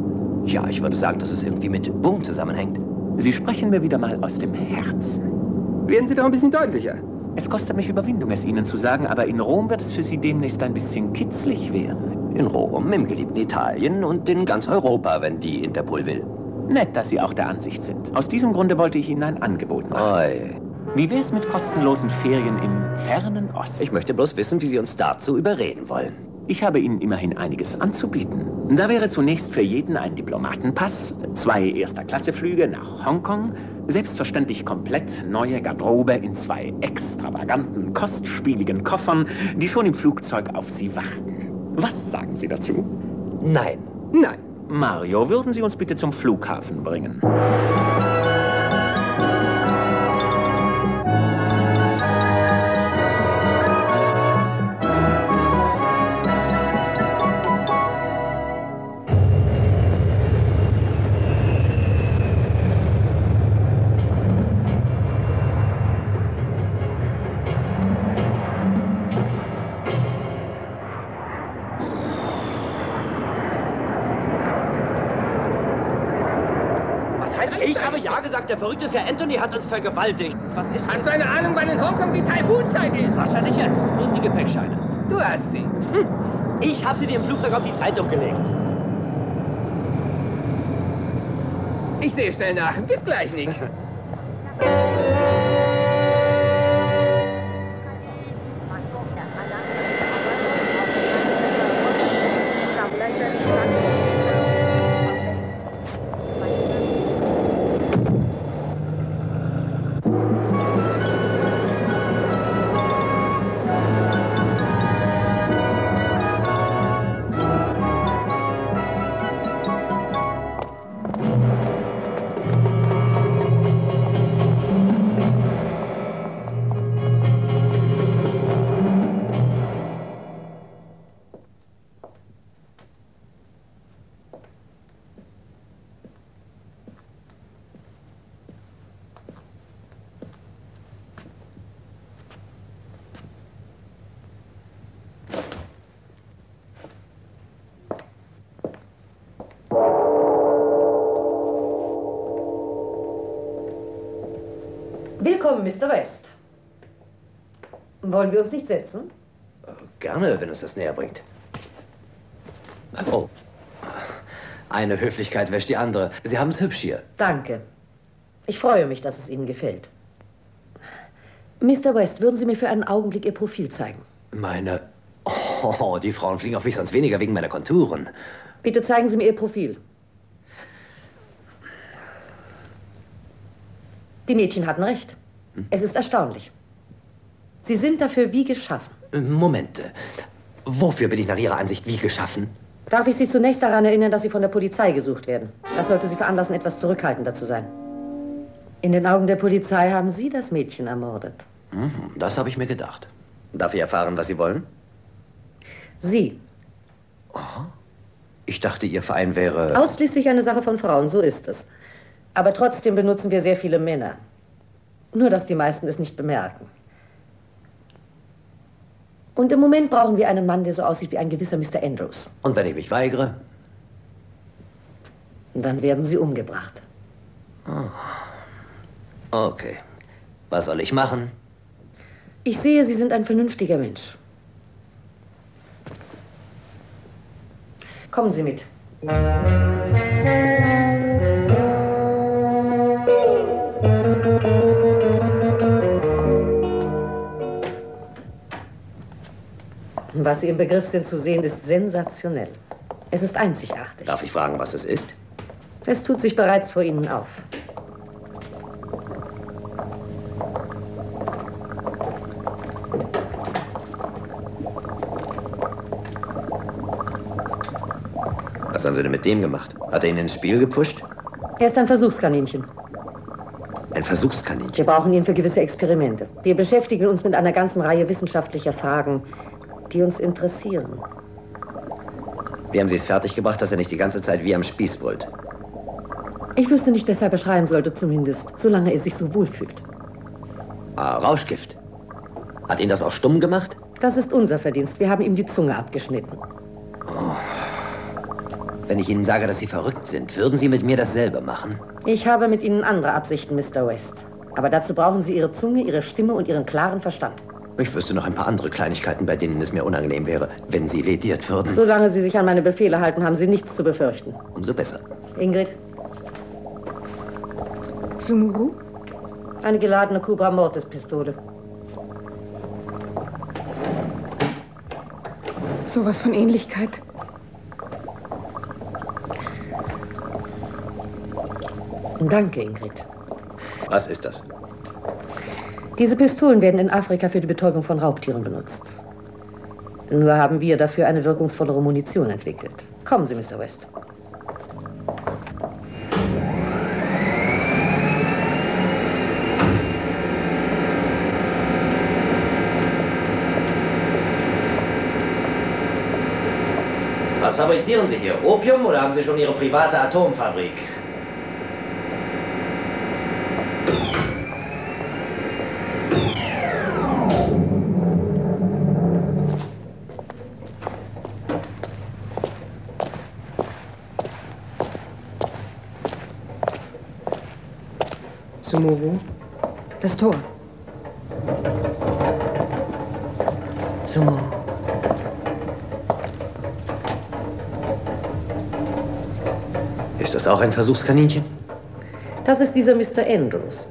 Ja, ich würde sagen, dass es irgendwie mit Boom zusammenhängt. Sie sprechen mir wieder mal aus dem Herzen. Werden Sie doch ein bisschen deutlicher. Es kostet mich Überwindung, es Ihnen zu sagen, aber in Rom wird es für Sie demnächst ein bisschen kitzlig werden. In Rom, im geliebten Italien und in ganz Europa, wenn die Interpol will. Nett, dass Sie auch der Ansicht sind. Aus diesem Grunde wollte ich Ihnen ein Angebot machen. Oi. Wie wär's mit kostenlosen Ferien im fernen Osten? Ich möchte bloß wissen, wie Sie uns dazu überreden wollen. Ich habe Ihnen immerhin einiges anzubieten. Da wäre zunächst für jeden ein Diplomatenpass, zwei Erster-Klasse-Flüge nach Hongkong, selbstverständlich komplett neue Garderobe in zwei extravaganten, kostspieligen Koffern, die schon im Flugzeug auf Sie warten. Was sagen Sie dazu? Nein. Nein. Mario, würden Sie uns bitte zum Flughafen bringen? Der verrückte Sir Anthony hat uns vergewaltigt. Was ist Hast du eine Ahnung, wann in Hongkong die Taifunzeit ist? Wahrscheinlich jetzt. Wo ist die Gepäckscheine? Du hast sie. Ich habe sie dir im Flugzeug auf die Zeitung gelegt. Ich sehe schnell nach. Bis gleich, Nick. [laughs] Wollen wir uns nicht setzen? Gerne, wenn es das näher bringt. Oh. Eine Höflichkeit wäscht die andere. Sie haben es hübsch hier. Danke. Ich freue mich, dass es Ihnen gefällt. Mr. West, würden Sie mir für einen Augenblick Ihr Profil zeigen? Meine. Oh, die Frauen fliegen auf mich sonst weniger wegen meiner Konturen. Bitte zeigen Sie mir Ihr Profil. Die Mädchen hatten recht. Es ist erstaunlich. Sie sind dafür wie geschaffen. Momente. Wofür bin ich nach Ihrer Ansicht wie geschaffen? Darf ich Sie zunächst daran erinnern, dass Sie von der Polizei gesucht werden? Das sollte Sie veranlassen, etwas zurückhaltender zu sein. In den Augen der Polizei haben Sie das Mädchen ermordet. Mhm, das habe ich mir gedacht. Darf ich erfahren, was Sie wollen? Sie. Ich dachte, Ihr Verein wäre. Ausschließlich eine Sache von Frauen, so ist es. Aber trotzdem benutzen wir sehr viele Männer. Nur, dass die meisten es nicht bemerken. Und im Moment brauchen wir einen Mann, der so aussieht wie ein gewisser Mr. Andrews. Und wenn ich mich weigere? Dann werden Sie umgebracht. Okay. Was soll ich machen? Ich sehe, Sie sind ein vernünftiger Mensch. Kommen Sie mit. Was Sie im Begriff sind zu sehen, ist sensationell. Es ist einzigartig. Darf ich fragen, was es ist? Es tut sich bereits vor Ihnen auf. Was haben Sie denn mit dem gemacht? Hat er ihn ins Spiel gepfuscht? Er ist ein Versuchskaninchen. Ein Versuchskaninchen? Wir brauchen ihn für gewisse Experimente. Wir beschäftigen uns mit einer ganzen Reihe wissenschaftlicher Fragen, die uns interessieren. Wie haben Sie es fertiggebracht, dass er nicht die ganze Zeit wie am Spieß brüllt? Ich wüsste nicht, weshalb er schreien sollte, zumindest, solange er sich so wohlfühlt. Ah, Rauschgift. Hat ihn das auch stumm gemacht? Das ist unser Verdienst. Wir haben ihm die Zunge abgeschnitten. Wenn ich Ihnen sage, dass Sie verrückt sind, würden Sie mit mir dasselbe machen? Ich habe mit Ihnen andere Absichten, Mr. West. Aber dazu brauchen Sie Ihre Zunge, Ihre Stimme und Ihren klaren Verstand. Ich wüsste noch ein paar andere Kleinigkeiten, bei denen es mir unangenehm wäre, wenn Sie lediert würden. Solange Sie sich an meine Befehle halten, haben Sie nichts zu befürchten. Umso besser. Ingrid, Sumuru? eine geladene Cobra Mortis Pistole. Sowas von Ähnlichkeit. Danke, Ingrid. Was ist das? Diese Pistolen werden in Afrika für die Betäubung von Raubtieren benutzt. Nur haben wir dafür eine wirkungsvollere Munition entwickelt. Kommen Sie, Mr. West. Was fabrizieren Sie hier? Opium oder haben Sie schon Ihre private Atomfabrik? Sumuru? Das Tor. Sumo. Ist das auch ein Versuchskaninchen? Das ist dieser Mr. Andrews.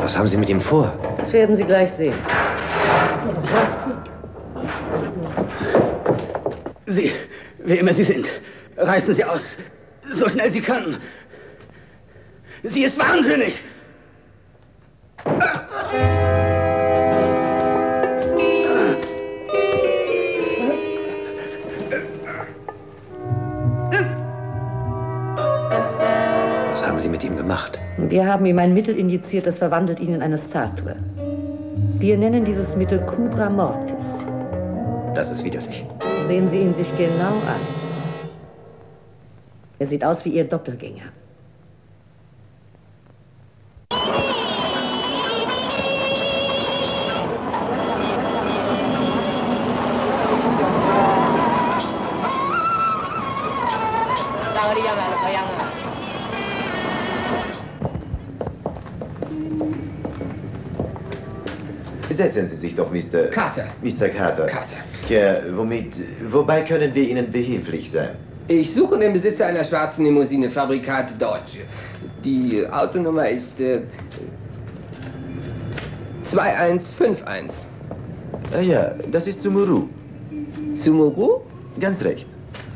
Was haben Sie mit ihm vor? Das werden Sie gleich sehen. Was? Sie, wer immer Sie sind, reißen Sie aus. So schnell Sie können. Sie ist wahnsinnig. Was haben Sie mit ihm gemacht? Wir haben ihm ein Mittel injiziert, das verwandelt ihn in eine Statue. Wir nennen dieses Mittel Cubra Mortis. Das ist widerlich. Sehen Sie ihn sich genau an. Er sieht aus wie Ihr Doppelgänger. Setzen Sie sich doch, Mr. Carter. Mr. Carter. Carter. Ja, womit, wobei können wir Ihnen behilflich sein? Ich suche den Besitzer einer schwarzen Limousine, Fabrikat Dodge. Die Autonummer ist äh, 2151. Ah ja, das ist Sumuru. Sumuru? Ganz recht.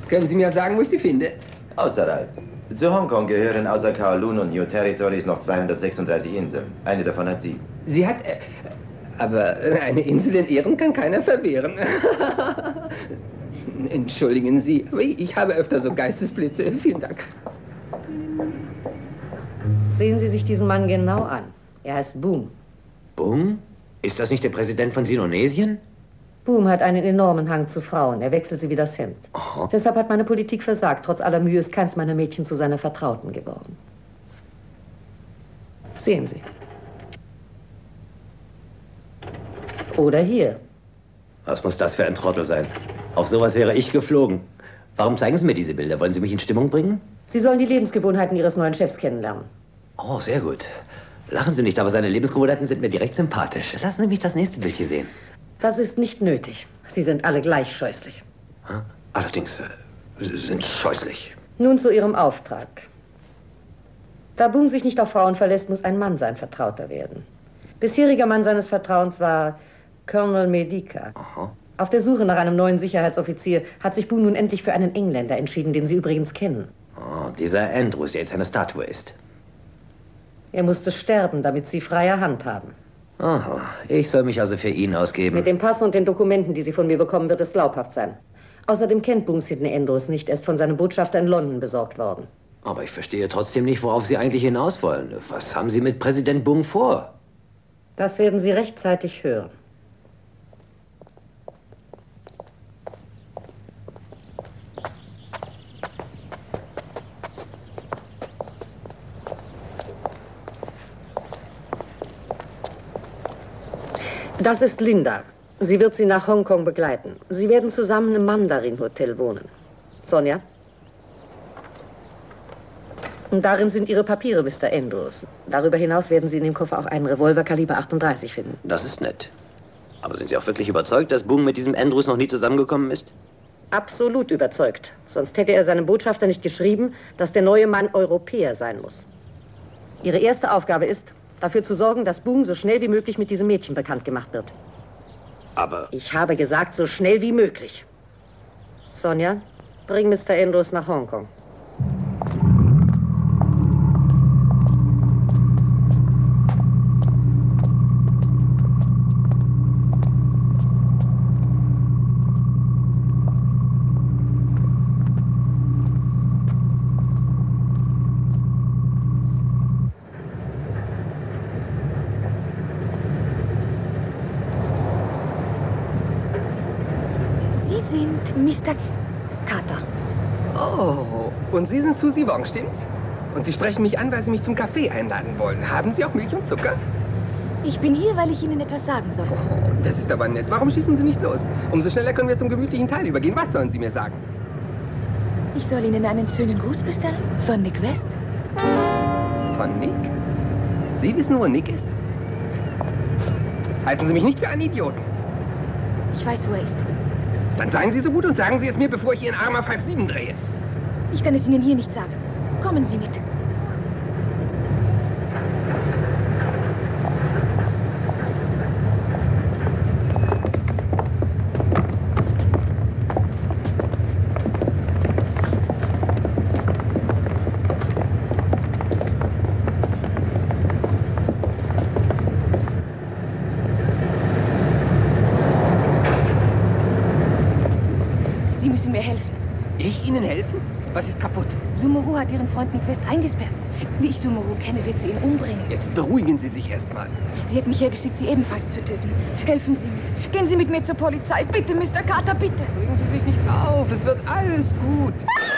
Können Sie mir sagen, wo ich sie finde? Außerhalb. Zu Hongkong gehören außer Kowloon und New Territories noch 236 Inseln. Eine davon hat sie. Sie hat. Äh, aber eine Insel in Ehren kann keiner verwehren. [laughs] Entschuldigen Sie, aber ich habe öfter so Geistesblitze. Vielen Dank. Sehen Sie sich diesen Mann genau an. Er heißt Boom. Boom? Ist das nicht der Präsident von Sinonesien? Boom hat einen enormen Hang zu Frauen. Er wechselt sie wie das Hemd. Deshalb hat meine Politik versagt. Trotz aller Mühe ist keins meiner Mädchen zu seiner Vertrauten geworden. Sehen Sie. Oder hier. Was muss das für ein Trottel sein? Auf sowas wäre ich geflogen. Warum zeigen Sie mir diese Bilder? Wollen Sie mich in Stimmung bringen? Sie sollen die Lebensgewohnheiten Ihres neuen Chefs kennenlernen. Oh, sehr gut. Lachen Sie nicht, aber seine Lebensgewohnheiten sind mir direkt sympathisch. Lassen Sie mich das nächste Bild hier sehen. Das ist nicht nötig. Sie sind alle gleich scheußlich. Allerdings, äh, Sie sind scheußlich. Nun zu Ihrem Auftrag. Da Boom sich nicht auf Frauen verlässt, muss ein Mann sein Vertrauter werden. Bisheriger Mann seines Vertrauens war Colonel Medica. Auf der Suche nach einem neuen Sicherheitsoffizier hat sich Boone nun endlich für einen Engländer entschieden, den Sie übrigens kennen. Oh, dieser Andrews, der jetzt eine Statue ist. Er musste sterben, damit Sie freie Hand haben. Aha, ich soll mich also für ihn ausgeben. Mit dem Pass und den Dokumenten, die Sie von mir bekommen, wird es glaubhaft sein. Außerdem kennt Boone Sidney Andrews nicht. Er ist von seinem Botschafter in London besorgt worden. Aber ich verstehe trotzdem nicht, worauf Sie eigentlich hinaus wollen. Was haben Sie mit Präsident Bung vor? Das werden Sie rechtzeitig hören. Das ist Linda. Sie wird Sie nach Hongkong begleiten. Sie werden zusammen im Mandarin-Hotel wohnen. Sonja? Und darin sind Ihre Papiere, Mr. Andrews. Darüber hinaus werden Sie in dem Koffer auch einen Revolver Kaliber 38 finden. Das ist nett. Aber sind Sie auch wirklich überzeugt, dass Bung mit diesem Andrews noch nie zusammengekommen ist? Absolut überzeugt. Sonst hätte er seinem Botschafter nicht geschrieben, dass der neue Mann Europäer sein muss. Ihre erste Aufgabe ist, dafür zu sorgen, dass Boone so schnell wie möglich mit diesem Mädchen bekannt gemacht wird. Aber Ich habe gesagt, so schnell wie möglich. Sonja, bring Mr. Andrews nach Hongkong. Sie sind Mr. Carter. Oh, und Sie sind Susie Wong, stimmt's? Und Sie sprechen mich an, weil Sie mich zum Kaffee einladen wollen. Haben Sie auch Milch und Zucker? Ich bin hier, weil ich Ihnen etwas sagen soll. Das ist aber nett. Warum schießen Sie nicht los? Umso schneller können wir zum gemütlichen Teil übergehen. Was sollen Sie mir sagen? Ich soll Ihnen einen schönen Gruß bestellen? Von Nick West? Von Nick? Sie wissen, wo Nick ist? Halten Sie mich nicht für einen Idioten. Ich weiß, wo er ist. Dann seien Sie so gut und sagen Sie es mir, bevor ich Ihren Arm auf halb sieben drehe. Ich kann es Ihnen hier nicht sagen. Kommen Sie mit. Sie müssen mir helfen. Ich Ihnen helfen? Was ist kaputt? Sumuru hat Ihren Freund Nick fest eingesperrt. Wie ich Sumuru kenne, wird sie ihn umbringen. Jetzt beruhigen Sie sich erstmal. Mich hergeschickt, Sie ebenfalls zu töten. Helfen Sie mir. Gehen Sie mit mir zur Polizei. Bitte, Mr. Carter, bitte. Regen Sie sich nicht auf. Es wird alles gut. Ach,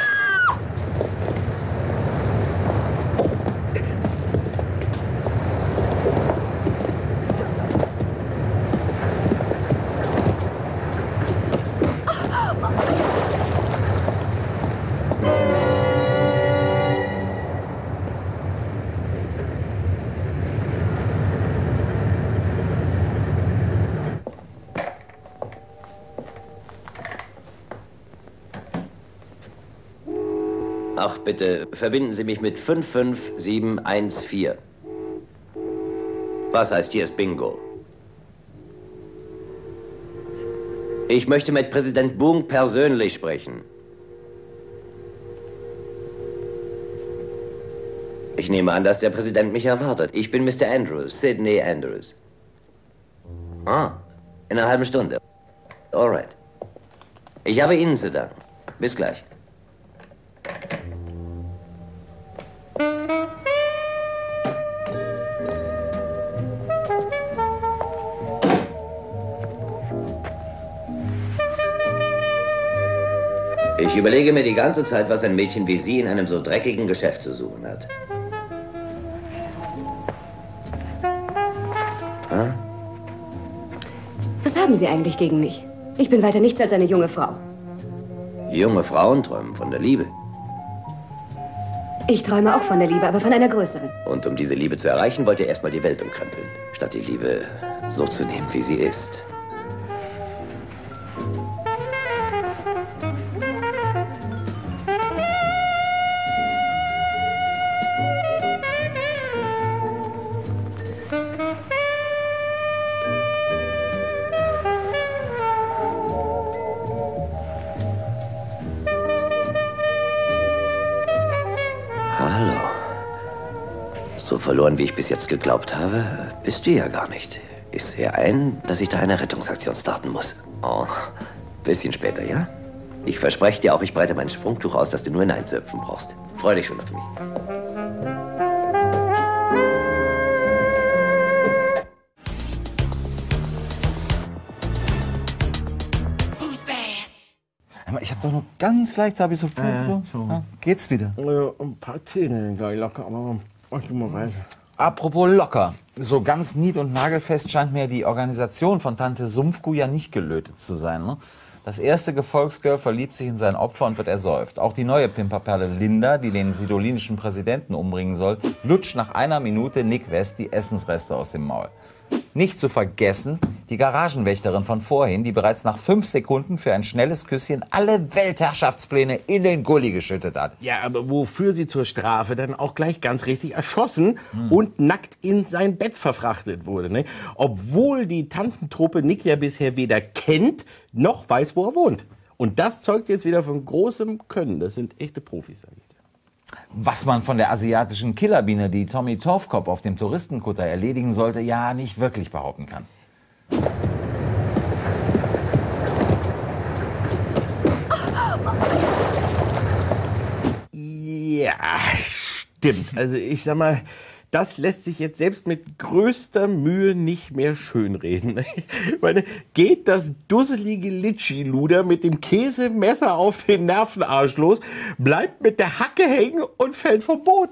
bitte, verbinden Sie mich mit 55714. Was heißt hier ist Bingo? Ich möchte mit Präsident Boong persönlich sprechen. Ich nehme an, dass der Präsident mich erwartet. Ich bin Mr. Andrews, Sidney Andrews. Ah, in einer halben Stunde. Alright. Ich habe Ihnen zu danken. Bis gleich. Ich überlege mir die ganze Zeit, was ein Mädchen wie Sie in einem so dreckigen Geschäft zu suchen hat. Hm? Was haben Sie eigentlich gegen mich? Ich bin weiter nichts als eine junge Frau. Junge Frauen träumen von der Liebe. Ich träume auch von der Liebe, aber von einer größeren. Und um diese Liebe zu erreichen, wollt ihr erstmal die Welt umkrempeln, statt die Liebe so zu nehmen, wie sie ist. Verloren, wie ich bis jetzt geglaubt habe, bist du ja gar nicht. Ich sehe ein, dass ich da eine Rettungsaktion starten muss. Oh, bisschen später, ja? Ich verspreche dir auch, ich breite mein Sprungtuch aus, dass du nur hineinzöpfen brauchst. Freu dich schon auf mich. Ich habe doch nur ganz leicht, habe ich so, so, ja, geht's wieder. Ja, ein paar Zähne locker, aber mach du mal weiter. Apropos locker. So ganz nied- und nagelfest scheint mir die Organisation von Tante Sumpfkuh ja nicht gelötet zu sein. Ne? Das erste Gefolgsgirl verliebt sich in sein Opfer und wird ersäuft. Auch die neue Pimperperle Linda, die den sidolinischen Präsidenten umbringen soll, lutscht nach einer Minute Nick West die Essensreste aus dem Maul. Nicht zu vergessen, die Garagenwächterin von vorhin, die bereits nach fünf Sekunden für ein schnelles Küsschen alle Weltherrschaftspläne in den Gully geschüttet hat. Ja, aber wofür sie zur Strafe dann auch gleich ganz richtig erschossen und nackt in sein Bett verfrachtet wurde. Ne? Obwohl die Tantentruppe Nick ja bisher weder kennt, noch weiß, wo er wohnt. Und das zeugt jetzt wieder von großem Können. Das sind echte Profis, sag ich. Was man von der asiatischen Killerbiene, die Tommy Torfkop auf dem Touristenkutter erledigen sollte, ja nicht wirklich behaupten kann. Ja, stimmt. Also ich sag mal, das lässt sich jetzt selbst mit größter Mühe nicht mehr schönreden. Ich meine, geht das dusselige Litschi-Luder mit dem Käsemesser auf den Nervenarsch los, bleibt mit der Hacke hängen und fällt vom Boot.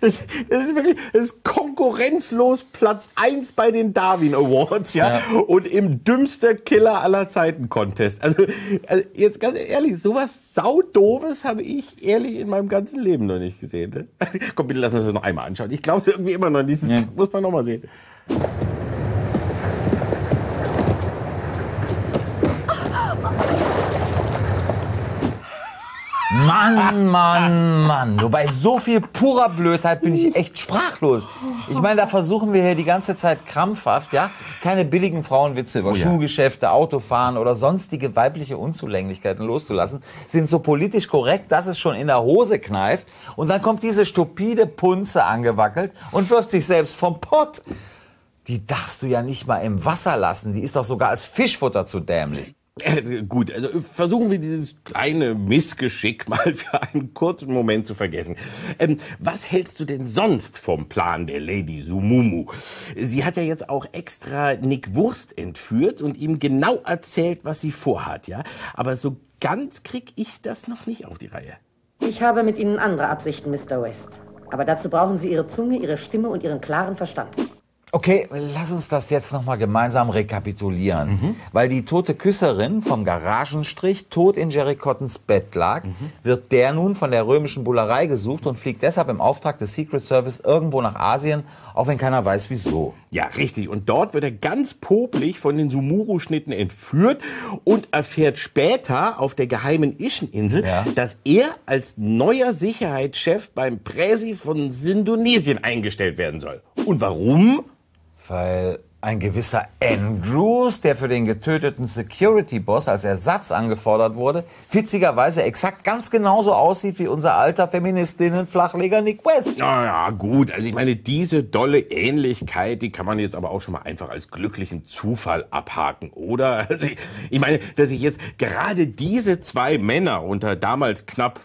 Das, das ist wirklich das ist konkurrenzlos Platz 1 bei den Darwin Awards, ja, und im dümmster Killer aller Zeiten Contest. Also, also jetzt ganz ehrlich, sowas saudoves habe ich ehrlich in meinem ganzen Leben noch nicht gesehen. Ne? [laughs] Komm, bitte wir uns das noch einmal anschauen. Ich glaube irgendwie immer noch, dieses muss man noch mal sehen. Mann, Mann, Mann. Du, bei so viel purer Blödheit bin ich echt sprachlos. Ich meine, da versuchen wir hier die ganze Zeit krampfhaft, ja, keine billigen Frauenwitze über Oh ja. Schuhgeschäfte, Autofahren oder sonstige weibliche Unzulänglichkeiten loszulassen, sind so politisch korrekt, dass es schon in der Hose kneift. Und dann kommt diese stupide Punze angewackelt und wirft sich selbst vom Pott. Die darfst du ja nicht mal im Wasser lassen. Die ist doch sogar als Fischfutter zu dämlich. Äh, gut, also versuchen wir dieses kleine Missgeschick [laughs] mal für einen kurzen Moment zu vergessen. Ähm, was hältst du denn sonst vom Plan der Lady Sumumu? Sie hat ja jetzt auch extra Nick Wurst entführt und ihm genau erzählt, was sie vorhat, ja? Aber so ganz krieg ich das noch nicht auf die Reihe. Ich habe mit Ihnen andere Absichten, Mr. West. Aber dazu brauchen Sie Ihre Zunge, Ihre Stimme und Ihren klaren Verstand. Okay, lass uns das jetzt nochmal gemeinsam rekapitulieren. Mhm. Weil die tote Küsserin vom Garagenstrich tot in Jerry Cottons Bett lag, Mhm. wird der nun von der römischen Bullerei gesucht und fliegt deshalb im Auftrag des Secret Service irgendwo nach Asien, auch wenn keiner weiß wieso. Ja, richtig. Und dort wird er ganz popelig von den Sumuru-Schnitten entführt und erfährt später auf der geheimen Ischeninsel, dass er als neuer Sicherheitschef beim Präsi von Indonesien eingestellt werden soll. Und warum? Weil ein gewisser Andrews, der für den getöteten Security-Boss als Ersatz angefordert wurde, witzigerweise exakt ganz genauso aussieht wie unser alter Feministinnen-Flachleger Nick West. Na ja, gut. Also ich meine, diese dolle Ähnlichkeit, die kann man jetzt aber auch schon mal einfach als glücklichen Zufall abhaken, oder? [laughs] Also ich, ich meine, dass sich jetzt gerade diese zwei Männer unter damals knapp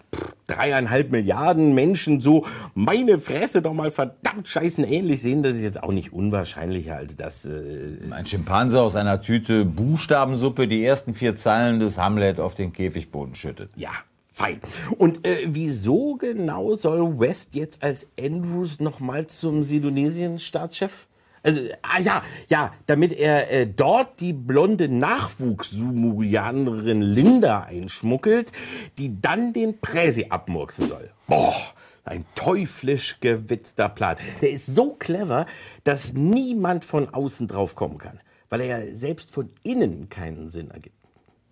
dreieinhalb Milliarden Menschen so meine Fresse doch mal verdammt scheißen ähnlich sehen, das ist jetzt auch nicht unwahrscheinlicher als das. Äh Ein Schimpanse aus einer Tüte Buchstabensuppe die ersten vier Zeilen des Hamlet auf den Käfigboden schüttet. Ja, fein. Und äh, wieso genau soll West jetzt als Andrews nochmal zum Indonesien-Staatschef? Also, ah ja, ja, damit er äh, dort die blonde Nachwuchs-Sumurianerin Linda einschmuggelt, die dann den Präsi abmurksen soll. Boah, ein teuflisch gewitzter Plan. Der ist so clever, dass niemand von außen drauf kommen kann, weil er ja selbst von innen keinen Sinn ergibt.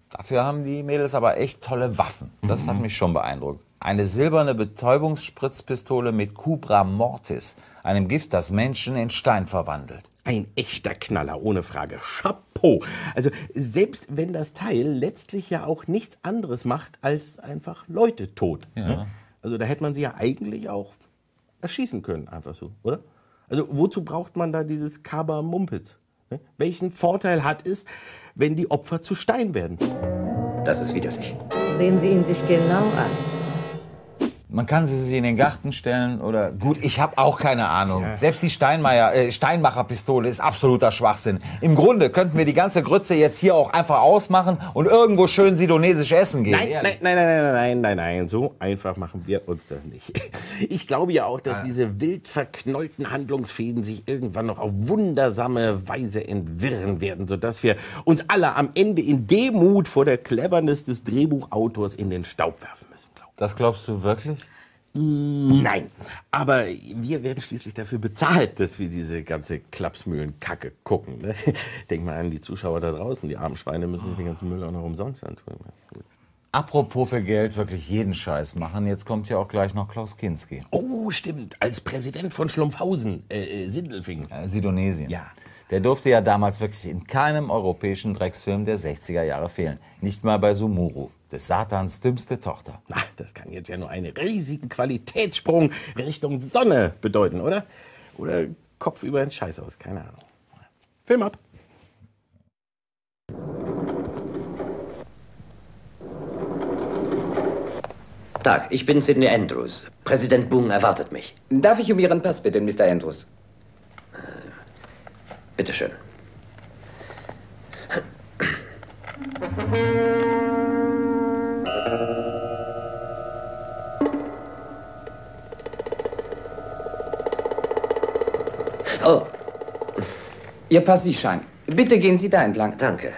Dafür haben die Mädels aber echt tolle Waffen. Das hat mich schon beeindruckt. Eine silberne Betäubungsspritzpistole mit Cubra Mortis, einem Gift, das Menschen in Stein verwandelt. Ein echter Knaller, ohne Frage. Chapeau. Also selbst wenn das Teil letztlich ja auch nichts anderes macht, als einfach Leute tot. Ja. ne? Also da hätte man sie ja eigentlich auch erschießen können, einfach so, oder? Also wozu braucht man da dieses Kaba Mumpitz? ne? Welchen Vorteil hat es, wenn die Opfer zu Stein werden? Das ist widerlich. Sehen Sie ihn sich genau an. Man kann sie sich in den Garten stellen oder gut, ich habe auch keine Ahnung. Selbst die Steinmeier, äh, Steinmacher-Pistole ist absoluter Schwachsinn. Im Grunde könnten wir die ganze Grütze jetzt hier auch einfach ausmachen und irgendwo schön sidonesisch essen gehen. Nein, nein, nein, nein, nein, nein, nein, nein, so einfach machen wir uns das nicht. [laughs] Ich glaube ja auch, dass diese wild verknollten Handlungsfäden sich irgendwann noch auf wundersame Weise entwirren werden, sodass wir uns alle am Ende in Demut vor der Cleverness des Drehbuchautors in den Staub werfen müssen. Das glaubst du wirklich? Nein, aber wir werden schließlich dafür bezahlt, dass wir diese ganze Klapsmühlen-Kacke gucken. Ne? [laughs] Denk mal an die Zuschauer da draußen, die armen Schweine müssen sich den ganzen Müll auch noch umsonst antun. Apropos für Geld wirklich jeden Scheiß machen, jetzt kommt ja auch gleich noch Klaus Kinski. Oh, stimmt. Als Präsident von Schlumpfhausen, äh, äh, Sindelfingen. Äh, Sidonesien. Ja. Der durfte ja damals wirklich in keinem europäischen Drecksfilm der 60er Jahre fehlen. Nicht mal bei Sumuru, des Satans dümmste Tochter. Na, das kann jetzt ja nur einen riesigen Qualitätssprung Richtung Sonne bedeuten, oder? Oder Kopf über ins Scheißhaus, keine Ahnung. Film ab. Tag, ich bin Sidney Andrews. Präsident Boone erwartet mich. Darf ich um Ihren Pass bitten, Mr. Andrews? Bitteschön. Oh. Ihr Passivschein. Bitte gehen Sie da entlang. Danke.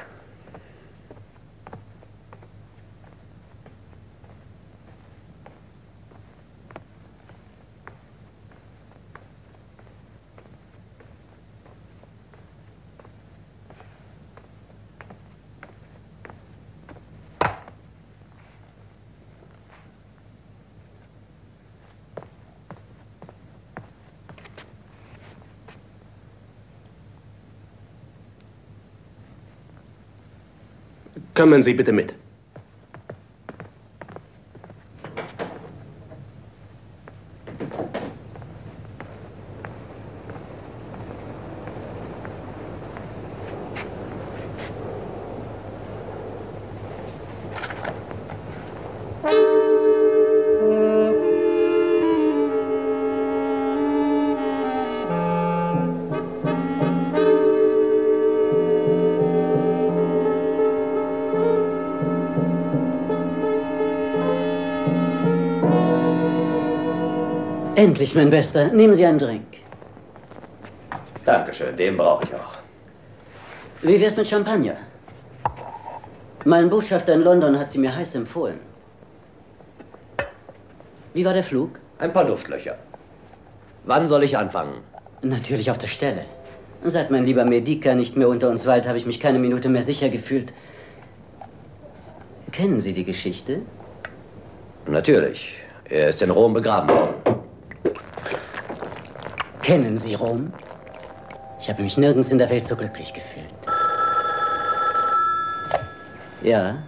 Kommen Sie bitte mit. Endlich, mein Bester. Nehmen Sie einen Drink. Dankeschön, den brauche ich auch. Wie wär's mit Champagner? Mein Botschafter in London hat sie mir heiß empfohlen. Wie war der Flug? Ein paar Luftlöcher. Wann soll ich anfangen? Natürlich auf der Stelle. Seit mein lieber Medica nicht mehr unter uns weilt, habe ich mich keine Minute mehr sicher gefühlt. Kennen Sie die Geschichte? Natürlich. Er ist in Rom begraben worden. Kennen Sie Rom? Ich habe mich nirgends in der Welt so glücklich gefühlt. Ja?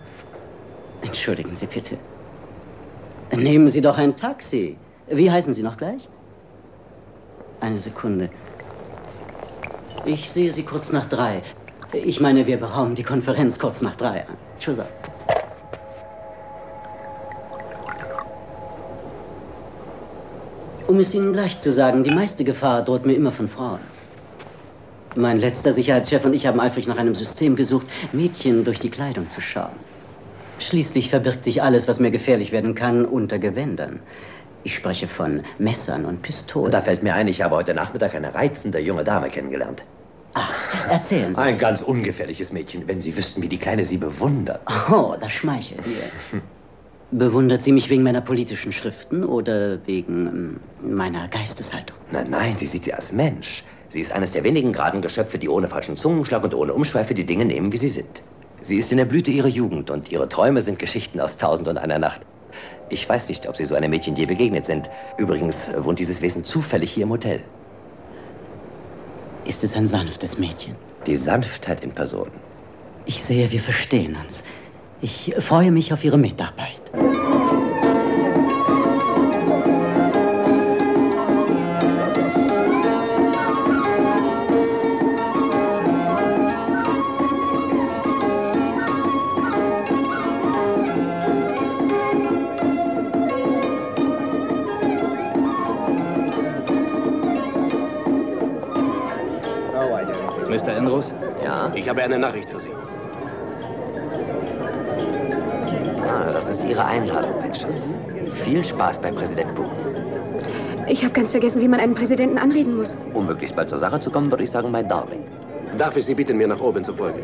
Entschuldigen Sie bitte. Nehmen Sie doch ein Taxi. Wie heißen Sie noch gleich? Eine Sekunde. Ich sehe Sie kurz nach drei. Ich meine, wir berauben die Konferenz kurz nach drei an. Tschüss. Um es Ihnen gleich zu sagen, die meiste Gefahr droht mir immer von Frauen. Mein letzter Sicherheitschef und ich haben eifrig nach einem System gesucht, Mädchen durch die Kleidung zu schauen. Schließlich verbirgt sich alles, was mir gefährlich werden kann, unter Gewändern. Ich spreche von Messern und Pistolen. Da fällt mir ein, ich habe heute Nachmittag eine reizende junge Dame kennengelernt. Erzählen Sie. Ein ganz ungefährliches Mädchen, wenn Sie wüssten, wie die Kleine Sie bewundert. Oh, das schmeichelt mir. [laughs] Bewundert sie mich wegen meiner politischen Schriften oder wegen ähm, meiner Geisteshaltung? Nein, nein, sie sieht sie als Mensch. Sie ist eines der wenigen geraden Geschöpfe, die ohne falschen Zungenschlag und ohne Umschweife die Dinge nehmen, wie sie sind. Sie ist in der Blüte ihrer Jugend und ihre Träume sind Geschichten aus Tausend und einer Nacht. Ich weiß nicht, ob Sie so einem Mädchen je begegnet sind. Übrigens wohnt dieses Wesen zufällig hier im Hotel. Ist es ein sanftes Mädchen? Die Sanftheit in Person. Ich sehe, wir verstehen uns. Ich freue mich auf Ihre Mitarbeit. Mr. Andrews? Ja? Ich habe eine Nachricht für Sie. Das ist Ihre Einladung, mein Schatz. Viel Spaß bei Präsident Boone. Ich habe ganz vergessen, wie man einen Präsidenten anreden muss. Um möglichst bald zur Sache zu kommen, würde ich sagen, mein Darling. Darf ich Sie bitten, mir nach oben zu folgen?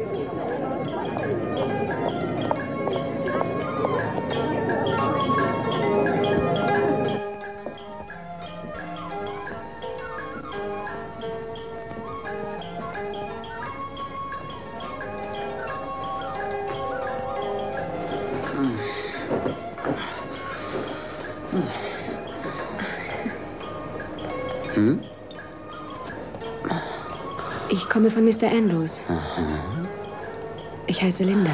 Mr. Andrews. Ich heiße Linda.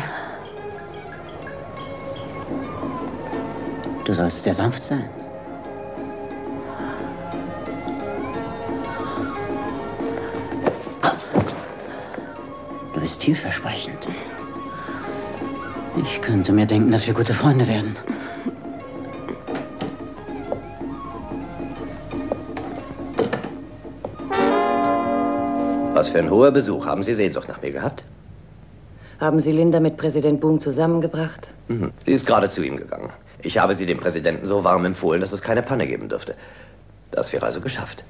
Du sollst sehr sanft sein. Du bist vielversprechend. Ich könnte mir denken, dass wir gute Freunde werden. Für ein hoher Besuch. Haben Sie Sehnsucht nach mir gehabt? Haben Sie Linda mit Präsident Boone zusammengebracht? Mhm. Sie ist gerade zu ihm gegangen. Ich habe sie dem Präsidenten so warm empfohlen, dass es keine Panne geben dürfte. Das wäre also geschafft.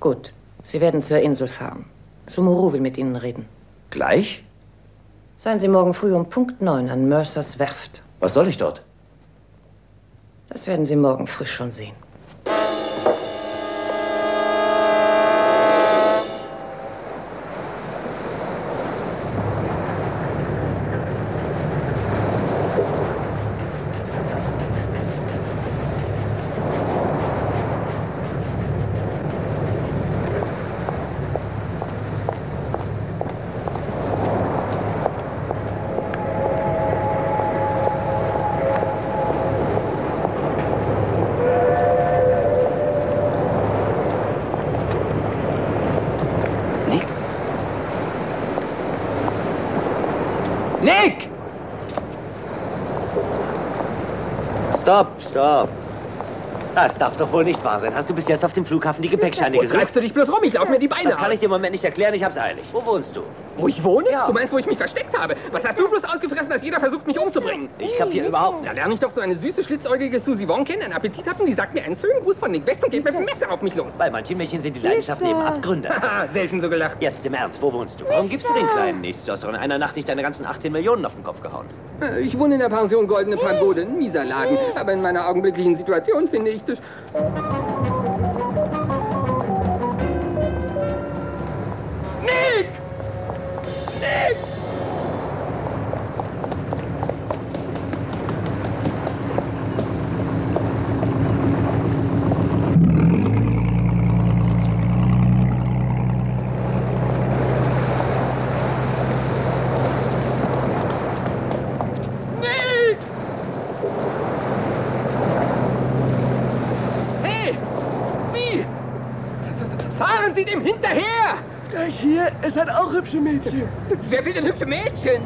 Gut. Sie werden zur Insel fahren. Sumuru will mit Ihnen reden. Gleich? Seien Sie morgen früh um Punkt neun an Mercers Werft. Was soll ich dort? Das werden Sie morgen früh schon sehen. Darf doch wohl nicht wahr sein. Hast du bis jetzt auf dem Flughafen die Gepäckscheine gesucht? treibst du dich bloß rum? Ich lauf mir die Beine Das kann aus. ich dir im Moment nicht erklären. Ich hab's eilig. Wo wohnst du? Wo ich wohne? Du meinst, wo ich mich versteckt habe? Was hast du bloß ausgefressen, dass jeder versucht, mich umzubringen? Ich kapier überhaupt Da lerne ich doch so eine süße, schlitzäugige Susie Wong kennen, einen Appetit hat und die sagt mir einen schönen Gruß von Nick West und geht mit dem Messer auf mich los. Bei manchen Mädchen sind die Leidenschaften eben Abgründe. [laughs] Haha, selten so gelacht. Jetzt im Ernst, wo wohnst du? Warum gibst du den Kleinen nichts? Du hast doch in einer Nacht nicht deine ganzen 18 Millionen auf den Kopf gehauen. Äh, Ich wohne in der Pension Goldene Pagode, ein mieser Laden. Aber in meiner augenblicklichen Situation finde ich das... Mädchen. Wer will denn hübsche Mädchen?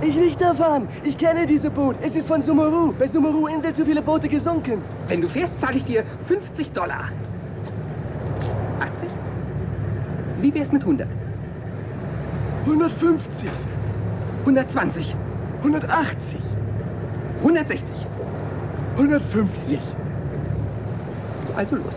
Ich nicht erfahren. Ich kenne diese Boot. Es ist von Sumeru. Bei Sumeru-Insel zu viele Boote gesunken. Wenn du fährst, zahle ich dir 50 Dollar. 80? Wie wär's mit 100? 150. 120? 180. 160? 150. Also los.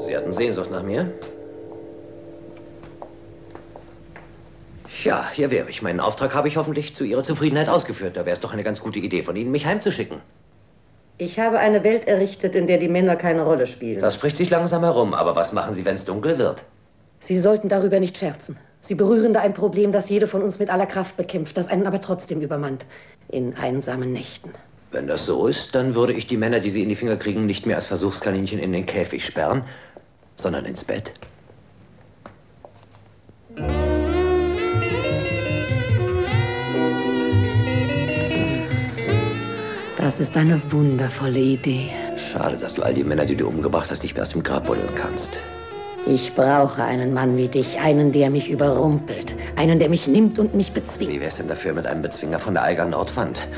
Sie hatten Sehnsucht nach mir? Ja, hier wäre ich. Meinen Auftrag habe ich hoffentlich zu Ihrer Zufriedenheit ausgeführt. Da wäre es doch eine ganz gute Idee von Ihnen, mich heimzuschicken. Ich habe eine Welt errichtet, in der die Männer keine Rolle spielen. Das spricht sich langsam herum. Aber was machen Sie, wenn es dunkel wird? Sie sollten darüber nicht scherzen. Sie berühren da ein Problem, das jede von uns mit aller Kraft bekämpft, das einen aber trotzdem übermannt. In einsamen Nächten. Wenn das so ist, dann würde ich die Männer, die Sie in die Finger kriegen, nicht mehr als Versuchskaninchen in den Käfig sperren, sondern ins Bett. Das ist eine wundervolle Idee. Schade, dass du all die Männer, die du umgebracht hast, nicht mehr aus dem Grab buddeln kannst. Ich brauche einen Mann wie dich, einen, der mich überrumpelt, einen, der mich nimmt und mich bezwingt. Wie wär's denn dafür mit einem Bezwinger von der Eiger Nordwand?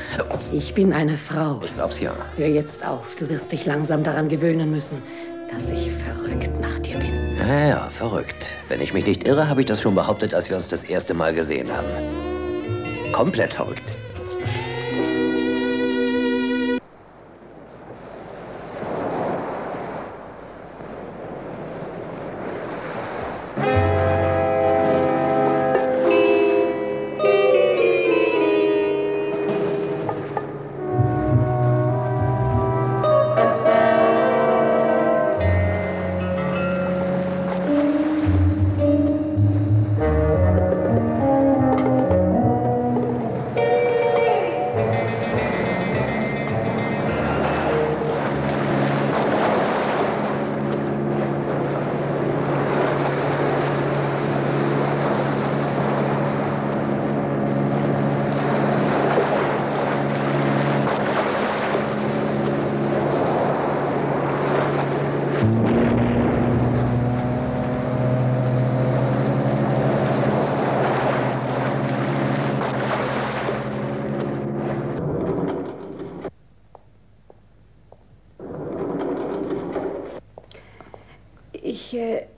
Ich bin eine Frau. Ich glaub's ja. Hör jetzt auf, du wirst dich langsam daran gewöhnen müssen, dass ich verrückt nach dir bin. Ja, ja, verrückt. Wenn ich mich nicht irre, habe ich das schon behauptet, als wir uns das erste Mal gesehen haben. Komplett verrückt.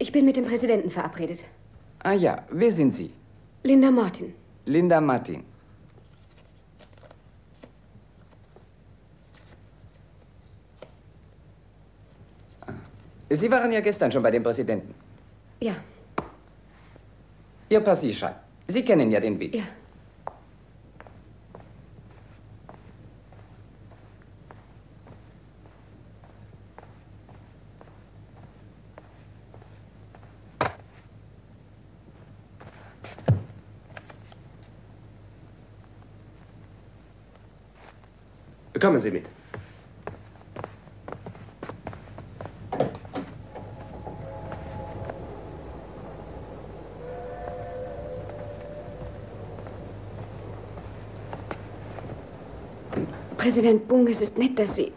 Ich bin mit dem Präsidenten verabredet. Ah ja, wer sind Sie? Linda Martin. Linda Martin. Ah. Sie waren ja gestern schon bei dem Präsidenten. Ja. Ihr Passierschein. Sie kennen ja den Weg. Ja. Kommen Sie mit. Präsident Bung, es ist nett, dass Sie.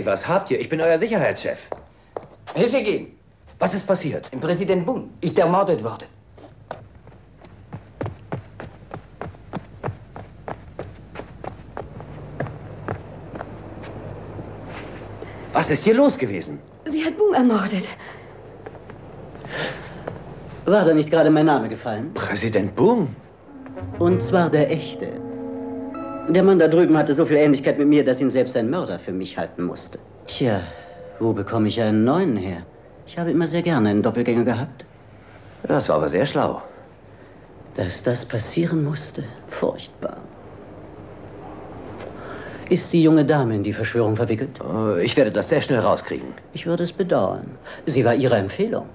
Hey, was habt ihr? Ich bin euer Sicherheitschef. Herr Segin, Was ist passiert? Präsident Bun ist ermordet worden. Was ist hier los gewesen? Sie hat Bung ermordet. War da nicht gerade mein Name gefallen? Präsident Bung? Und zwar der echte. Der Mann da drüben hatte so viel Ähnlichkeit mit mir, dass ihn selbst ein Mörder für mich halten musste. Tja, wo bekomme ich einen neuen her? Ich habe immer sehr gerne einen Doppelgänger gehabt. Das war aber sehr schlau. Dass das passieren musste, furchtbar. Ist die junge Dame in die Verschwörung verwickelt? Äh, Ich werde das sehr schnell rauskriegen. Ich würde es bedauern. Sie war Ihre Empfehlung.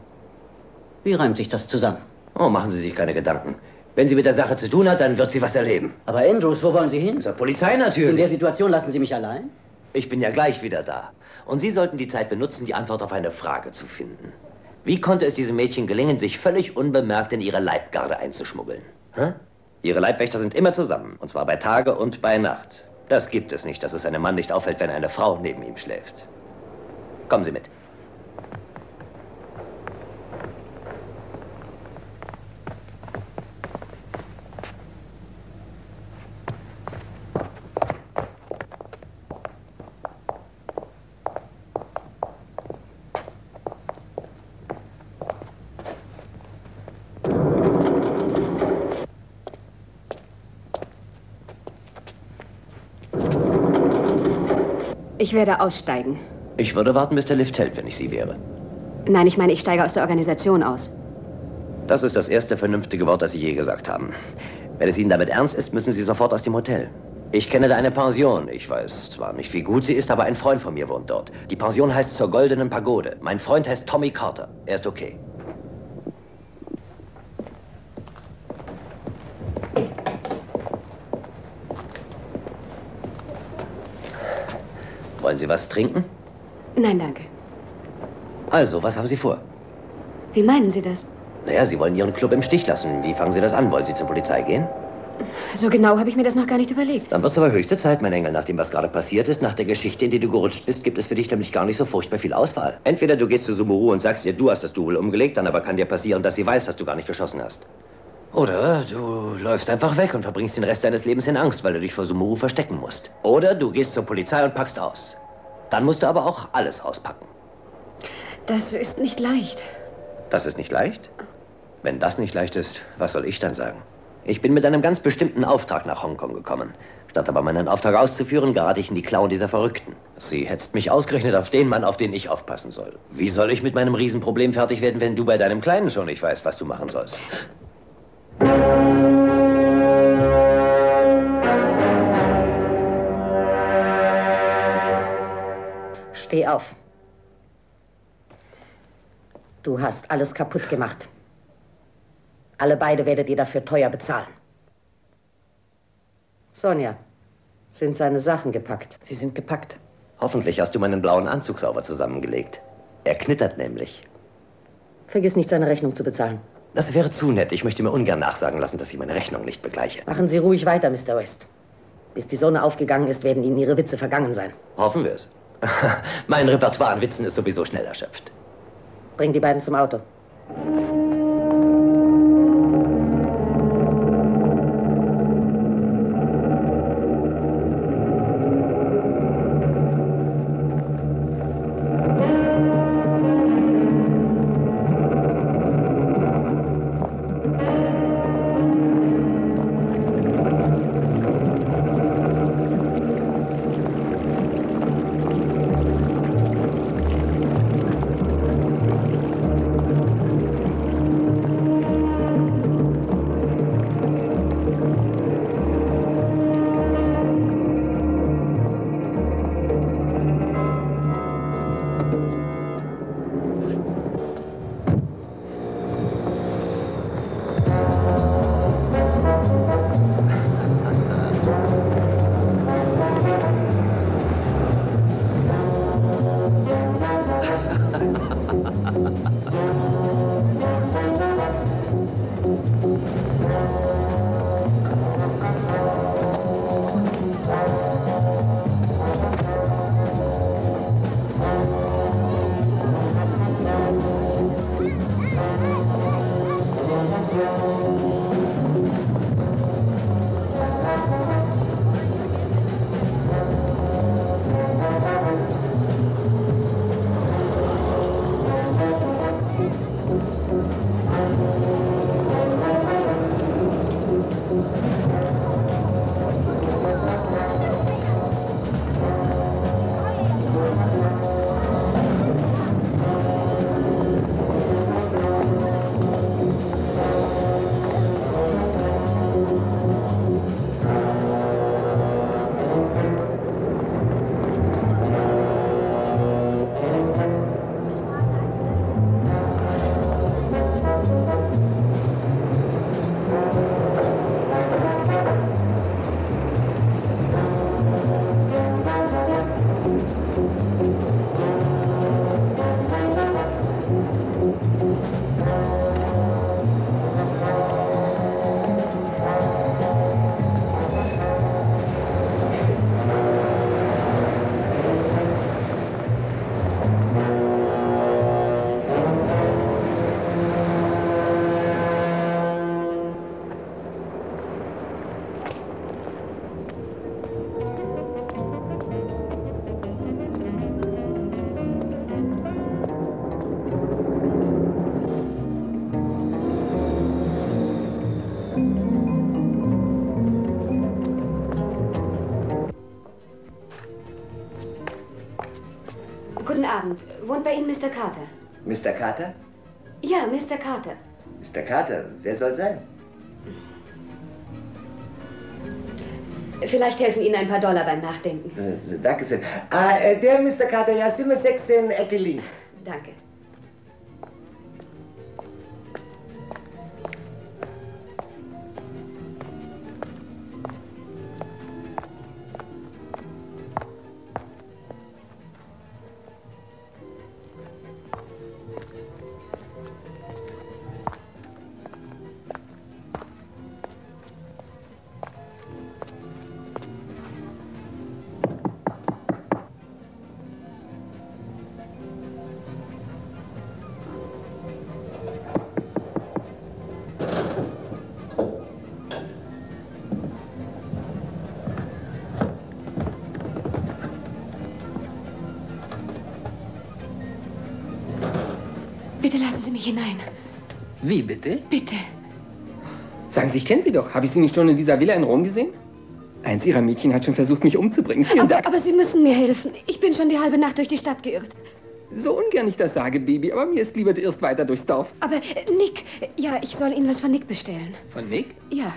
Wie reimt sich das zusammen? Oh, machen Sie sich keine Gedanken. Wenn sie mit der Sache zu tun hat, dann wird sie was erleben. Aber Andrews, wo wollen Sie hin? Zur Polizei natürlich. In der Situation lassen Sie mich allein? Ich bin ja gleich wieder da. Und Sie sollten die Zeit benutzen, die Antwort auf eine Frage zu finden. Wie konnte es diesem Mädchen gelingen, sich völlig unbemerkt in ihre Leibgarde einzuschmuggeln? Hä? Ihre Leibwächter sind immer zusammen, und zwar bei Tage und bei Nacht. Das gibt es nicht, dass es einem Mann nicht auffällt, wenn eine Frau neben ihm schläft. Kommen Sie mit. Werde aussteigen. Ich würde warten, bis der Lift hält, wenn ich Sie wäre. Nein, ich meine, ich steige aus der Organisation aus. Das ist das erste vernünftige Wort, das Sie je gesagt haben. Wenn es Ihnen damit ernst ist, müssen Sie sofort aus dem Hotel. Ich kenne da eine Pension. Ich weiß zwar nicht, wie gut sie ist, aber ein Freund von mir wohnt dort. Die Pension heißt zur Goldenen Pagode. Mein Freund heißt Tommy Carter. Er ist okay. Wollen Sie was trinken? Nein, danke. Also, was haben Sie vor? Wie meinen Sie das? Naja, Sie wollen Ihren Club im Stich lassen. Wie fangen Sie das an? Wollen Sie zur Polizei gehen? So genau habe ich mir das noch gar nicht überlegt. Dann wird es aber höchste Zeit, mein Engel, nach dem, was gerade passiert ist. Nach der Geschichte, in die du gerutscht bist, gibt es für dich nämlich gar nicht so furchtbar viel Auswahl. Entweder du gehst zu Sumuru und sagst ihr, du hast das Double umgelegt, dann aber kann dir passieren, dass sie weiß, dass du gar nicht geschossen hast. Oder du läufst einfach weg und verbringst den Rest deines Lebens in Angst, weil du dich vor Sumuru verstecken musst. Oder du gehst zur Polizei und packst aus. Dann musst du aber auch alles auspacken. Das ist nicht leicht. Das ist nicht leicht? Wenn das nicht leicht ist, was soll ich dann sagen? Ich bin mit einem ganz bestimmten Auftrag nach Hongkong gekommen. Statt aber meinen Auftrag auszuführen, gerate ich in die Klauen dieser Verrückten. Sie hetzt mich ausgerechnet auf den Mann, auf den ich aufpassen soll. Wie soll ich mit meinem Riesenproblem fertig werden, wenn du bei deinem Kleinen schon nicht weißt, was du machen sollst? Steh auf. Du hast alles kaputt gemacht. Alle beide werdet ihr dafür teuer bezahlen. Sonja, sind seine Sachen gepackt? Sie sind gepackt. Hoffentlich hast du meinen blauen Anzug sauber zusammengelegt. Er knittert nämlich. Vergiss nicht, seine Rechnung zu bezahlen. Das wäre zu nett. Ich möchte mir ungern nachsagen lassen, dass ich meine Rechnung nicht begleiche. Machen Sie ruhig weiter, Mr. West. Bis die Sonne aufgegangen ist, werden Ihnen Ihre Witze vergangen sein. Hoffen wir es. [laughs] mein Repertoire an Witzen ist sowieso schnell erschöpft. Bring die beiden zum Auto. Bei Ihnen Mr. Carter? Mr. Carter? Ja, Mr. Carter. Mr. Carter, wer soll sein? Vielleicht helfen Ihnen ein paar Dollar beim Nachdenken. Äh, danke sehr. Ah, äh, der Mr. Carter, ja, Zimmer 16, Ecke links. Bitte lassen Sie mich hinein. Wie bitte? Bitte. Sagen Sie, ich kenne Sie doch. Habe ich Sie nicht schon in dieser Villa in Rom gesehen? Eins Ihrer Mädchen hat schon versucht, mich umzubringen. Vielen Aber, Dank. aber Sie müssen mir helfen. Ich bin schon die halbe Nacht durch die Stadt geirrt. So ungern ich das sage, Baby, aber mir ist lieber, du irrst weiter durchs Dorf. Aber äh, Nick, ja, ich soll Ihnen was von Nick bestellen. Von Nick? Ja.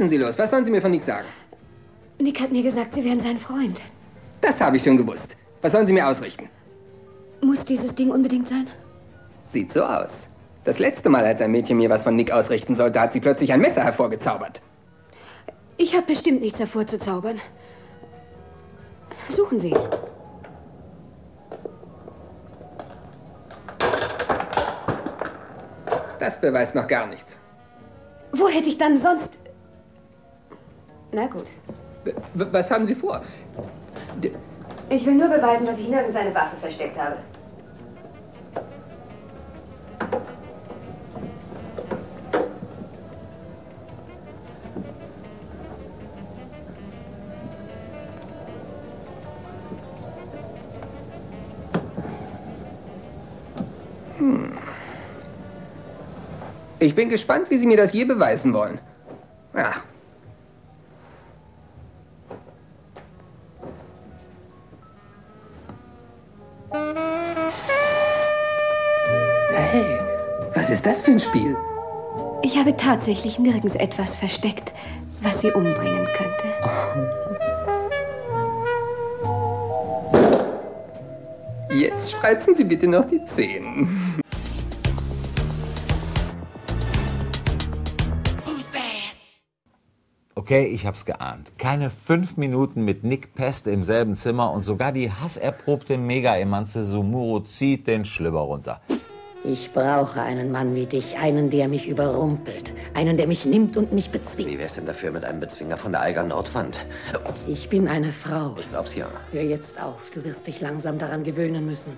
Schießen Sie los. Was sollen Sie mir von Nick sagen? Nick hat mir gesagt, Sie wären sein Freund. Das habe ich schon gewusst. Was sollen Sie mir ausrichten? Muss dieses Ding unbedingt sein? Sieht so aus. Das letzte Mal, als ein Mädchen mir was von Nick ausrichten sollte, hat sie plötzlich ein Messer hervorgezaubert. Ich habe bestimmt nichts hervorzuzaubern. Suchen Sie. Das beweist noch gar nichts. Wo hätte ich dann sonst... Na gut. Was haben Sie vor? Ich will nur beweisen, dass ich nirgends eine Waffe versteckt habe. Hm. Ich bin gespannt, wie Sie mir das je beweisen wollen. Ja. Für ein Spiel? Ich habe tatsächlich nirgends etwas versteckt, was Sie umbringen könnte. Jetzt spreizen Sie bitte noch die Zehen. Okay, ich hab's geahnt. Keine fünf Minuten mit Nick Pest im selben Zimmer und sogar die hasserprobte Mega-Emanze Sumuro zieht den Schlüpper runter. Ich brauche einen Mann wie dich, einen, der mich überrumpelt, einen, der mich nimmt und mich bezwingt. Wie wär's denn dafür mit einem Bezwinger von der Eiger Nordwand? Ich bin eine Frau. Ich glaub's ja. Hör jetzt auf, du wirst dich langsam daran gewöhnen müssen,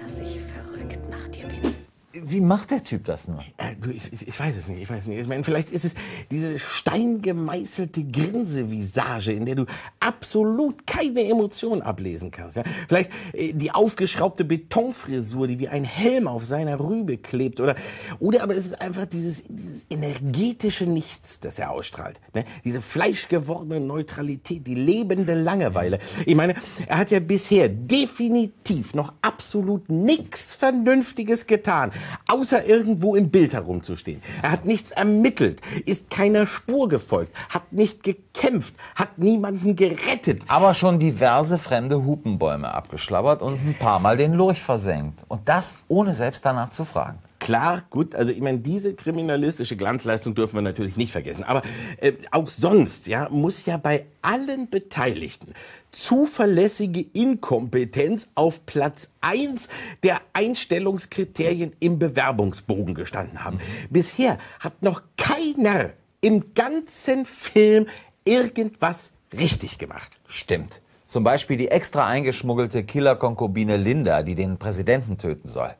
dass ich verrückt nach dir bin. Wie macht der Typ das nur? Äh, ich, ich, ich weiß es nicht, ich weiß es nicht. Ich meine, vielleicht ist es diese steingemeißelte Grinsevisage, in der du absolut keine Emotion ablesen kannst. Ja? Vielleicht äh, die aufgeschraubte Betonfrisur, die wie ein Helm auf seiner Rübe klebt. Oder, oder aber es ist einfach dieses, dieses energetische Nichts, das er ausstrahlt. Ne? Diese fleischgewordene Neutralität, die lebende Langeweile. Ich meine, er hat ja bisher definitiv noch absolut nichts Vernünftiges getan außer irgendwo im Bild herumzustehen. Er hat nichts ermittelt, ist keiner Spur gefolgt, hat nicht gekämpft, hat niemanden gerettet. Aber schon diverse fremde Hupenbäume abgeschlabbert und ein paar Mal den Lurch versenkt. Und das ohne selbst danach zu fragen. Klar, gut, also ich meine, diese kriminalistische Glanzleistung dürfen wir natürlich nicht vergessen. Aber äh, auch sonst ja, muss ja bei allen Beteiligten zuverlässige Inkompetenz auf Platz 1 der Einstellungskriterien im Bewerbungsbogen gestanden haben. Bisher hat noch keiner im ganzen Film irgendwas richtig gemacht. Stimmt. Zum Beispiel die extra eingeschmuggelte Killerkonkubine Linda, die den Präsidenten töten soll.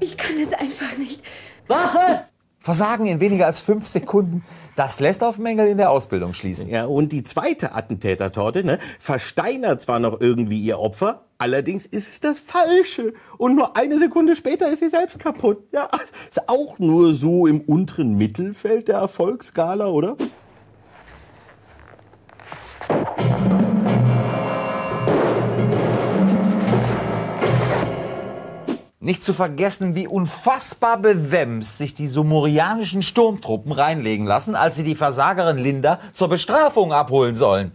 Ich kann es einfach nicht. Wache! Versagen in weniger als fünf Sekunden. Das lässt auf Mängel in der Ausbildung schließen. Ja, und die zweite Attentätertorte ne, versteinert zwar noch irgendwie ihr Opfer, Allerdings ist es das Falsche. Und nur eine Sekunde später ist sie selbst kaputt. Ja, ist auch nur so im unteren Mittelfeld der Erfolgsskala, oder? Nicht zu vergessen, wie unfassbar bewemst sich die sumurianischen Sturmtruppen reinlegen lassen, als sie die Versagerin Linda zur Bestrafung abholen sollen.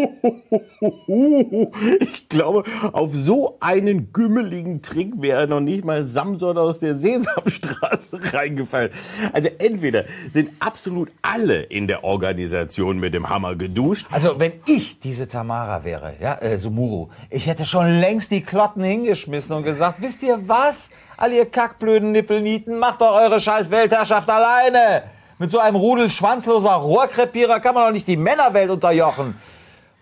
[laughs] Ich glaube, auf so einen gümmeligen Trick wäre noch nicht mal Samson aus der Sesamstraße [laughs] reingefallen. Also entweder sind absolut alle in der Organisation mit dem Hammer geduscht. Also wenn ich diese Tamara wäre, ja, äh, Sumuru, ich hätte schon längst die Klotten hingeschmissen und gesagt, wisst ihr was? All ihr kackblöden Nippelnieten, macht doch eure scheiß Weltherrschaft alleine. Mit so einem Rudel schwanzloser Rohrkrepierer kann man doch nicht die Männerwelt unterjochen.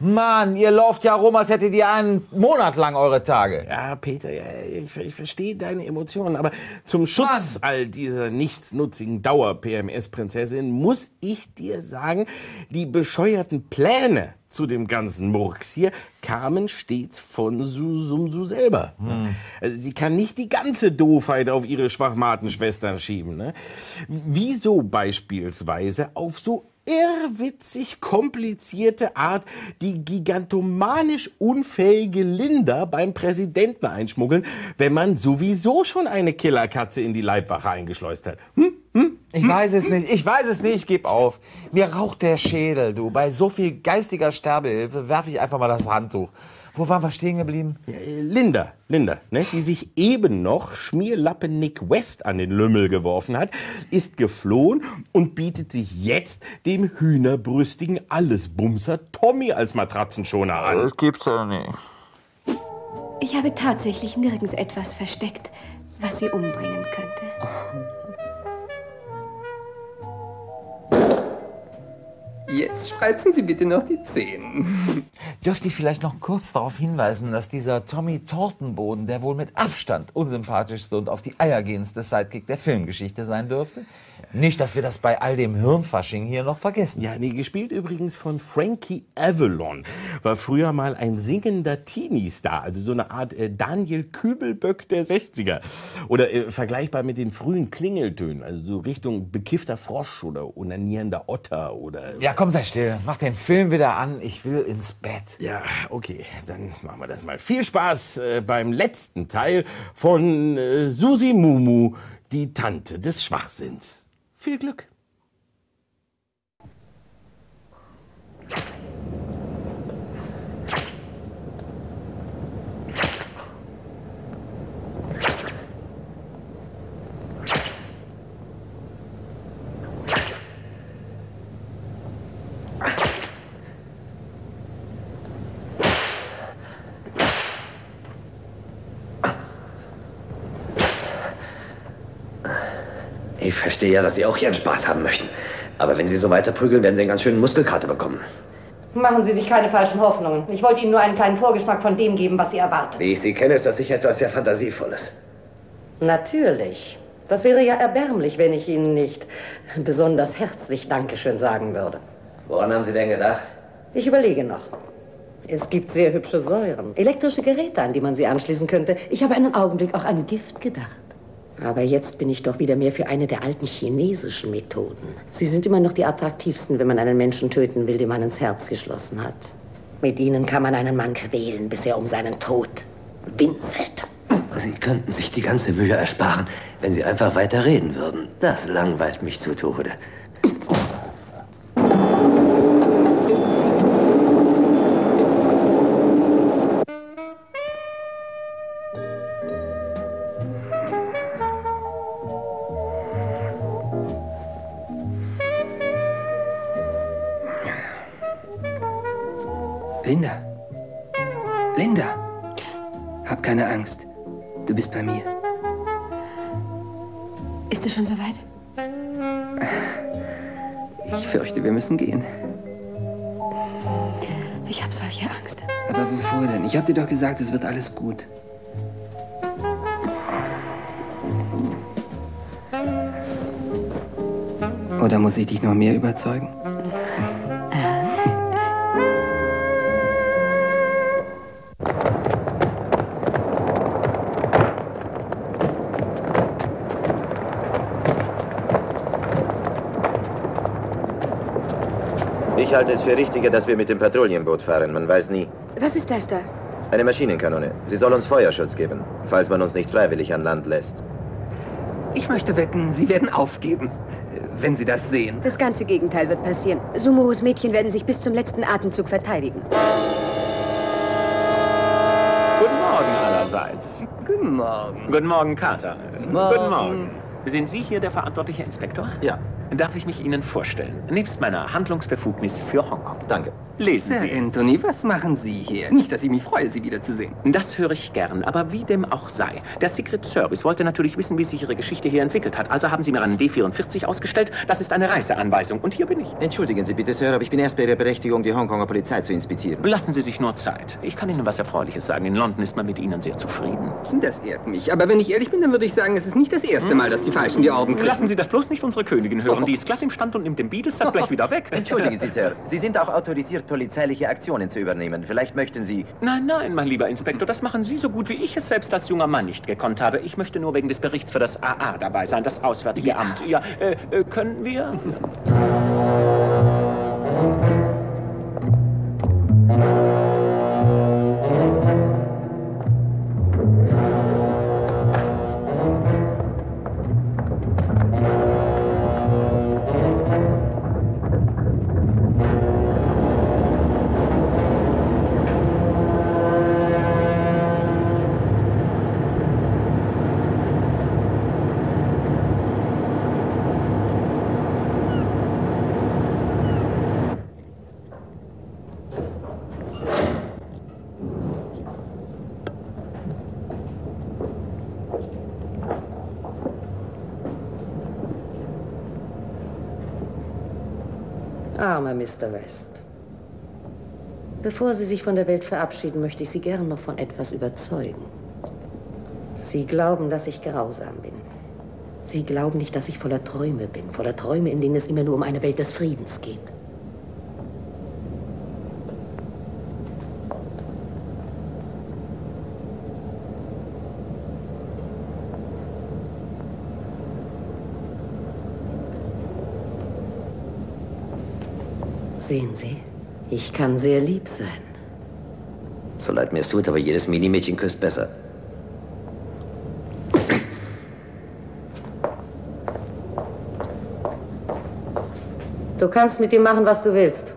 Mann, ihr lauft ja rum, als hättet ihr einen Monat lang eure Tage. Ja, Peter, ja, ich, ich verstehe deine Emotionen, aber zum Schutz all dieser nichtsnutzigen Dauer-PMS-Prinzessin muss ich dir sagen, die bescheuerten Pläne zu dem ganzen Murks hier kamen stets von Susumsu selber. Hm. Also sie kann nicht die ganze Doofheit auf ihre Schwachmatenschwestern schieben. Ne? Wieso beispielsweise auf so irrwitzig komplizierte Art die gigantomanisch unfähige Linda beim Präsidenten einschmuggeln, wenn man sowieso schon eine Killerkatze in die Leibwache eingeschleust hat. Hm? Hm? Ich weiß es nicht, ich weiß es nicht, ich geb auf. Mir raucht der Schädel, du. Bei so viel geistiger Sterbehilfe werfe ich einfach mal das Handtuch. Wo waren wir stehen geblieben? Linda, Linda, ne, die sich eben noch Schmierlappen Nick West an den Lümmel geworfen hat, ist geflohen und bietet sich jetzt dem hühnerbrüstigen Allesbumser Tommy als Matratzenschoner an. Das gibt's doch nicht. Ich habe tatsächlich nirgends etwas versteckt, was sie umbringen könnte. Jetzt spreizen Sie bitte noch die Zehen. Dürfte ich vielleicht noch kurz darauf hinweisen, dass dieser Tommy Tortenboden der wohl mit Abstand unsympathischste und auf die Eier gehendste Sidekick der Filmgeschichte sein dürfte? Nicht, dass wir das bei all dem Hirnfasching hier noch vergessen. Ja, nee, gespielt übrigens von Frankie Avalon. War früher mal ein singender Teenie-Star, also so eine Art äh, Daniel Kübelböck der 60er. Oder äh, vergleichbar mit den frühen Klingeltönen, also so Richtung bekiffter Frosch oder onanierender Otter oder... Ja, komm, sei still. Mach den Film wieder an. Ich will ins Bett. Ja, okay, dann machen wir das mal. Viel Spaß äh, beim letzten Teil von äh, Susi Mumu, die Tante des Schwachsinns. Viel Glück. Verstehe ja, dass Sie auch Ihren Spaß haben möchten. Aber wenn Sie so weiter prügeln, werden Sie einen ganz schönen Muskelkater bekommen. Machen Sie sich keine falschen Hoffnungen. Ich wollte Ihnen nur einen kleinen Vorgeschmack von dem geben, was Sie erwartet. Wie ich Sie kenne, ist das sicher etwas sehr Fantasievolles. Natürlich. Das wäre ja erbärmlich, wenn ich Ihnen nicht besonders herzlich Dankeschön sagen würde. Woran haben Sie denn gedacht? Ich überlege noch. Es gibt sehr hübsche Säuren, elektrische Geräte, an die man sie anschließen könnte. Ich habe einen Augenblick auch an Gift gedacht. Aber jetzt bin ich doch wieder mehr für eine der alten chinesischen Methoden. Sie sind immer noch die attraktivsten, wenn man einen Menschen töten will, dem man ins Herz geschlossen hat. Mit ihnen kann man einen Mann quälen, bis er um seinen Tod winselt. Sie könnten sich die ganze Mühe ersparen, wenn Sie einfach weiter reden würden. Das langweilt mich zu Tode. Dir doch gesagt, es wird alles gut. Oder muss ich dich noch mehr überzeugen? Ich halte es für richtiger, dass wir mit dem Patrouillenboot fahren. Man weiß nie. Was ist das da? Eine Maschinenkanone. Sie soll uns Feuerschutz geben, falls man uns nicht freiwillig an Land lässt. Ich möchte wetten, Sie werden aufgeben, wenn Sie das sehen. Das ganze Gegenteil wird passieren. Sumurus Mädchen werden sich bis zum letzten Atemzug verteidigen. Guten Morgen allerseits. Guten Morgen. Guten Morgen, Carter. Morgen. Guten Morgen. Sind Sie hier der verantwortliche Inspektor? Ja. Darf ich mich Ihnen vorstellen? Nebst meiner Handlungsbefugnis für Hongkong. Danke. Lesen Sir Sie. Anthony, was machen Sie hier? Nicht, dass ich mich freue, Sie wiederzusehen. Das höre ich gern, aber wie dem auch sei. Der Secret Service wollte natürlich wissen, wie sich Ihre Geschichte hier entwickelt hat. Also haben Sie mir einen D44 ausgestellt. Das ist eine Reiseanweisung. Und hier bin ich. Entschuldigen Sie bitte, Sir, aber ich bin erst bei der Berechtigung, die Hongkonger Polizei zu inspizieren. Lassen Sie sich nur Zeit. Ich kann Ihnen was Erfreuliches sagen. In London ist man mit Ihnen sehr zufrieden. Das ehrt mich. Aber wenn ich ehrlich bin, dann würde ich sagen, es ist nicht das erste Mal, dass die Falschen die Orden kriegen. Lassen Sie das bloß nicht unsere Königin hören. Die ist glatt im Stand und nimmt den Beatles das gleich wieder weg. [laughs] Entschuldigen Sie, Sir. Sie sind auch autorisiert, polizeiliche Aktionen zu übernehmen. Vielleicht möchten Sie... Nein, nein, mein lieber Inspektor, das machen Sie so gut, wie ich es selbst als junger Mann nicht gekonnt habe. Ich möchte nur wegen des Berichts für das AA dabei sein, das Auswärtige Amt. Ja, äh, äh, können wir? Armer Mr. West. Bevor Sie sich von der Welt verabschieden, möchte ich Sie gern noch von etwas überzeugen. Sie glauben, dass ich grausam bin. Sie glauben nicht, dass ich voller Träume bin, voller Träume, in denen es immer nur um eine Welt des Friedens geht. Sehen Sie, ich kann sehr lieb sein. So leid mir es tut, aber jedes Minimädchen küsst besser. Du kannst mit ihm machen, was du willst.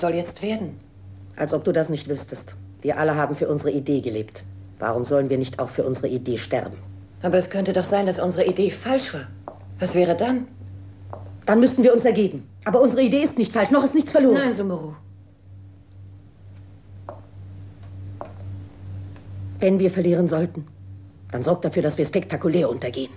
Was soll jetzt werden? Als ob du das nicht wüsstest. Wir alle haben für unsere Idee gelebt. Warum sollen wir nicht auch für unsere Idee sterben? Aber es könnte doch sein, dass unsere Idee falsch war. Was wäre dann? Dann müssten wir uns ergeben. Aber unsere Idee ist nicht falsch, noch ist nichts verloren. Nein, Sumeru. Wenn wir verlieren sollten, dann sorgt dafür, dass wir spektakulär untergehen.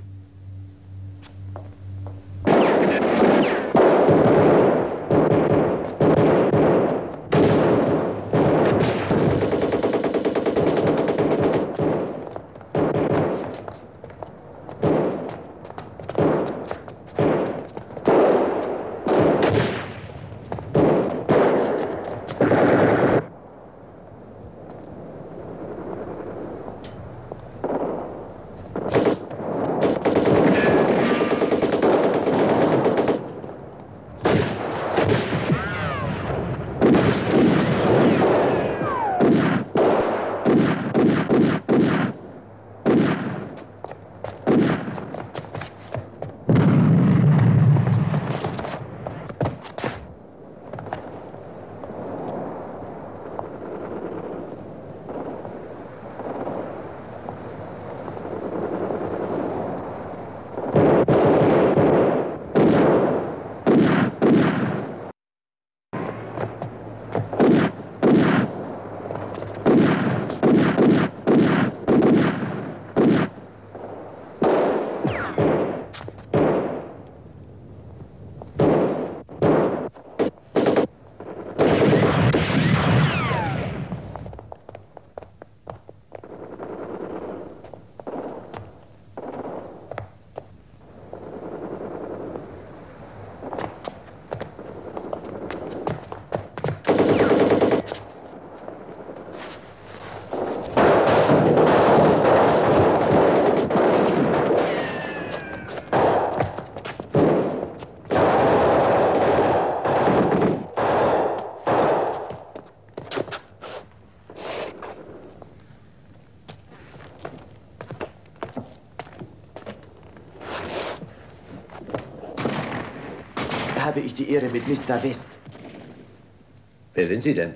Habe ich die Ehre mit Mr. West. Wer sind Sie denn?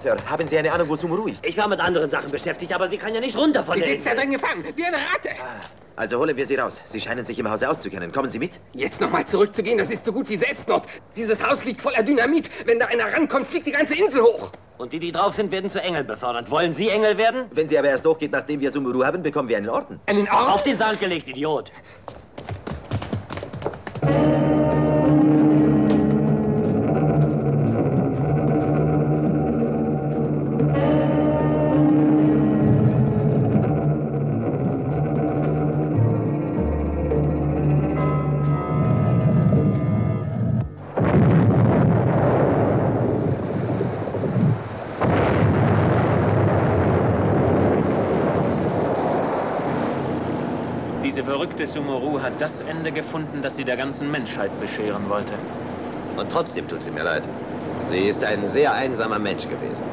Sir. Haben Sie eine Ahnung, wo Sumuru ist? Ich war mit anderen Sachen beschäftigt, aber sie kann ja nicht runter von Sie der sitzt da drin gefangen, wie eine Ratte. Also holen wir Sie raus. Sie scheinen sich im Hause auszukennen. Kommen Sie mit? Jetzt nochmal zurückzugehen, das ist so gut wie Selbstmord. Dieses Haus liegt voller Dynamit. Wenn da einer rankommt, fliegt die ganze Insel hoch. Und die, die drauf sind, werden zu Engeln befördert. Wollen Sie Engel werden? Wenn sie aber erst hochgeht, nachdem wir Sumuru haben, bekommen wir einen Orden. Einen Orden? Auf den Sand gelegt, Idiot. Verrückte Sumeru hat das Ende gefunden, das sie der ganzen Menschheit bescheren wollte. Und trotzdem tut sie mir leid. Sie ist ein sehr einsamer Mensch gewesen.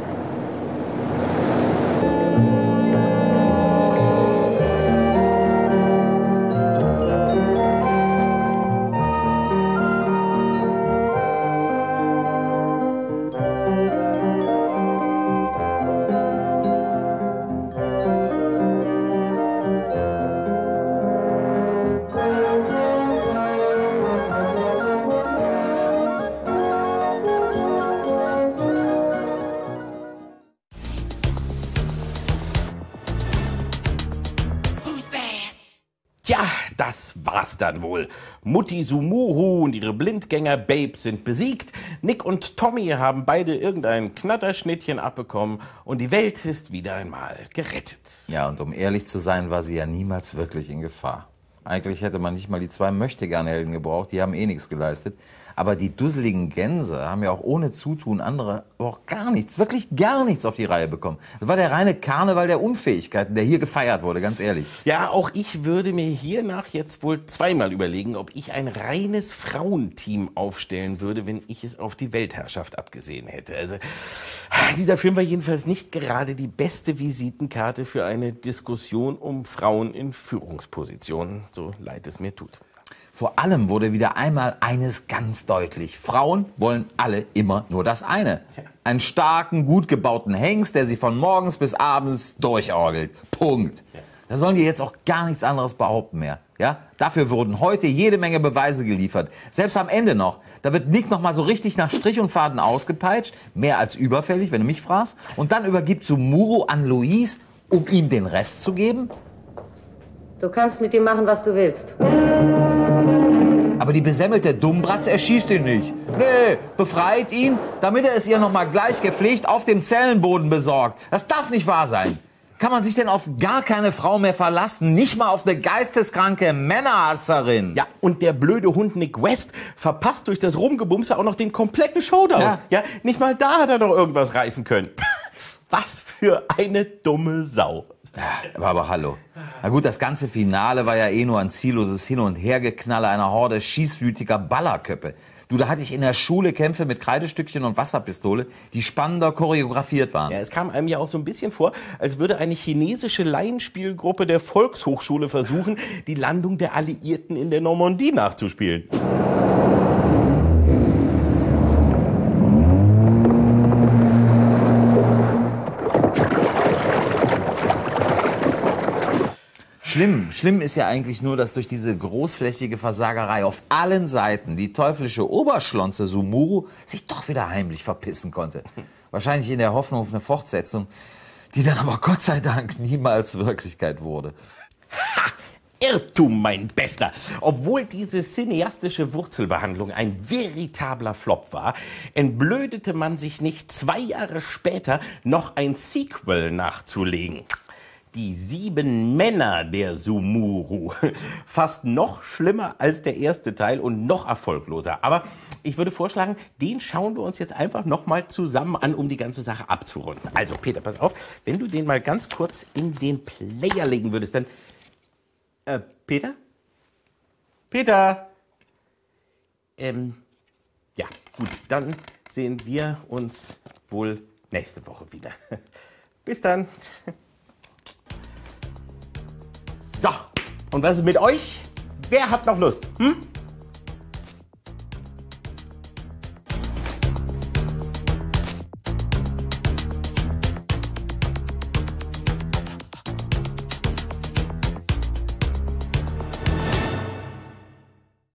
Mutti Sumuru und ihre Blindgänger-Babes sind besiegt. Nick und Tommy haben beide irgendein Knatterschnittchen abbekommen und die Welt ist wieder einmal gerettet. Ja, und um ehrlich zu sein, war sie ja niemals wirklich in Gefahr. Eigentlich hätte man nicht mal die zwei Möchtegern-Helden gebraucht, die haben eh nichts geleistet. Aber die dusseligen Gänse haben ja auch ohne Zutun andere auch gar nichts, wirklich gar nichts auf die Reihe bekommen. Das war der reine Karneval der Unfähigkeiten, der hier gefeiert wurde, ganz ehrlich. Ja, auch ich würde mir hiernach jetzt wohl zweimal überlegen, ob ich ein reines Frauenteam aufstellen würde, wenn ich es auf die Weltherrschaft abgesehen hätte. Also, dieser Film war jedenfalls nicht gerade die beste Visitenkarte für eine Diskussion um Frauen in Führungspositionen, so leid es mir tut. Vor allem wurde wieder einmal eines ganz deutlich. Frauen wollen alle immer nur das eine. Einen starken, gut gebauten Hengst, der sie von morgens bis abends durchorgelt. Punkt. Da sollen die jetzt auch gar nichts anderes behaupten mehr. Ja? Dafür wurden heute jede Menge Beweise geliefert. Selbst am Ende noch. Da wird Nick noch mal so richtig nach Strich und Faden ausgepeitscht. Mehr als überfällig, wenn du mich fragst. Und dann übergibt Sumuro an Luis, um ihm den Rest zu geben. Du kannst mit ihm machen, was du willst. Aber die besemmelte Dummbratz erschießt ihn nicht. Nee, befreit ihn, damit er es ihr noch mal gleich gepflegt auf dem Zellenboden besorgt. Das darf nicht wahr sein. Kann man sich denn auf gar keine Frau mehr verlassen? Nicht mal auf eine geisteskranke Männerhasserin. Ja, und der blöde Hund Nick West verpasst durch das Rumgebumse auch noch den kompletten Showdown. Ja. ja, nicht mal da hat er noch irgendwas reißen können. [laughs] Was für eine dumme Sau. Aber, aber hallo. Na gut, das ganze Finale war ja eh nur ein zielloses Hin- und Hergeknalle einer Horde schießwütiger Ballerköppe. Du, da hatte ich in der Schule Kämpfe mit Kreidestückchen und Wasserpistole, die spannender choreografiert waren. Ja, es kam einem ja auch so ein bisschen vor, als würde eine chinesische Laienspielgruppe der Volkshochschule versuchen, die Landung der Alliierten in der Normandie nachzuspielen. Schlimm, schlimm ist ja eigentlich nur, dass durch diese großflächige Versagerei auf allen Seiten die teuflische Oberschlonze Sumuru sich doch wieder heimlich verpissen konnte. [laughs] Wahrscheinlich in der Hoffnung auf eine Fortsetzung, die dann aber Gott sei Dank niemals Wirklichkeit wurde. Irrtum, mein Bester. Obwohl diese cineastische Wurzelbehandlung ein veritabler Flop war, entblödete man sich nicht zwei Jahre später noch ein Sequel nachzulegen. Die sieben Männer der Sumuru. [laughs] Fast noch schlimmer als der erste Teil und noch erfolgloser. Aber ich würde vorschlagen, den schauen wir uns jetzt einfach nochmal zusammen an, um die ganze Sache abzurunden. Also Peter, pass auf, wenn du den mal ganz kurz in den Player legen würdest, dann... Äh, Peter? Peter? Ähm, ja, gut, dann sehen wir uns wohl nächste Woche wieder. [laughs] Bis dann. So, und was ist mit euch? Wer hat noch Lust? Hm?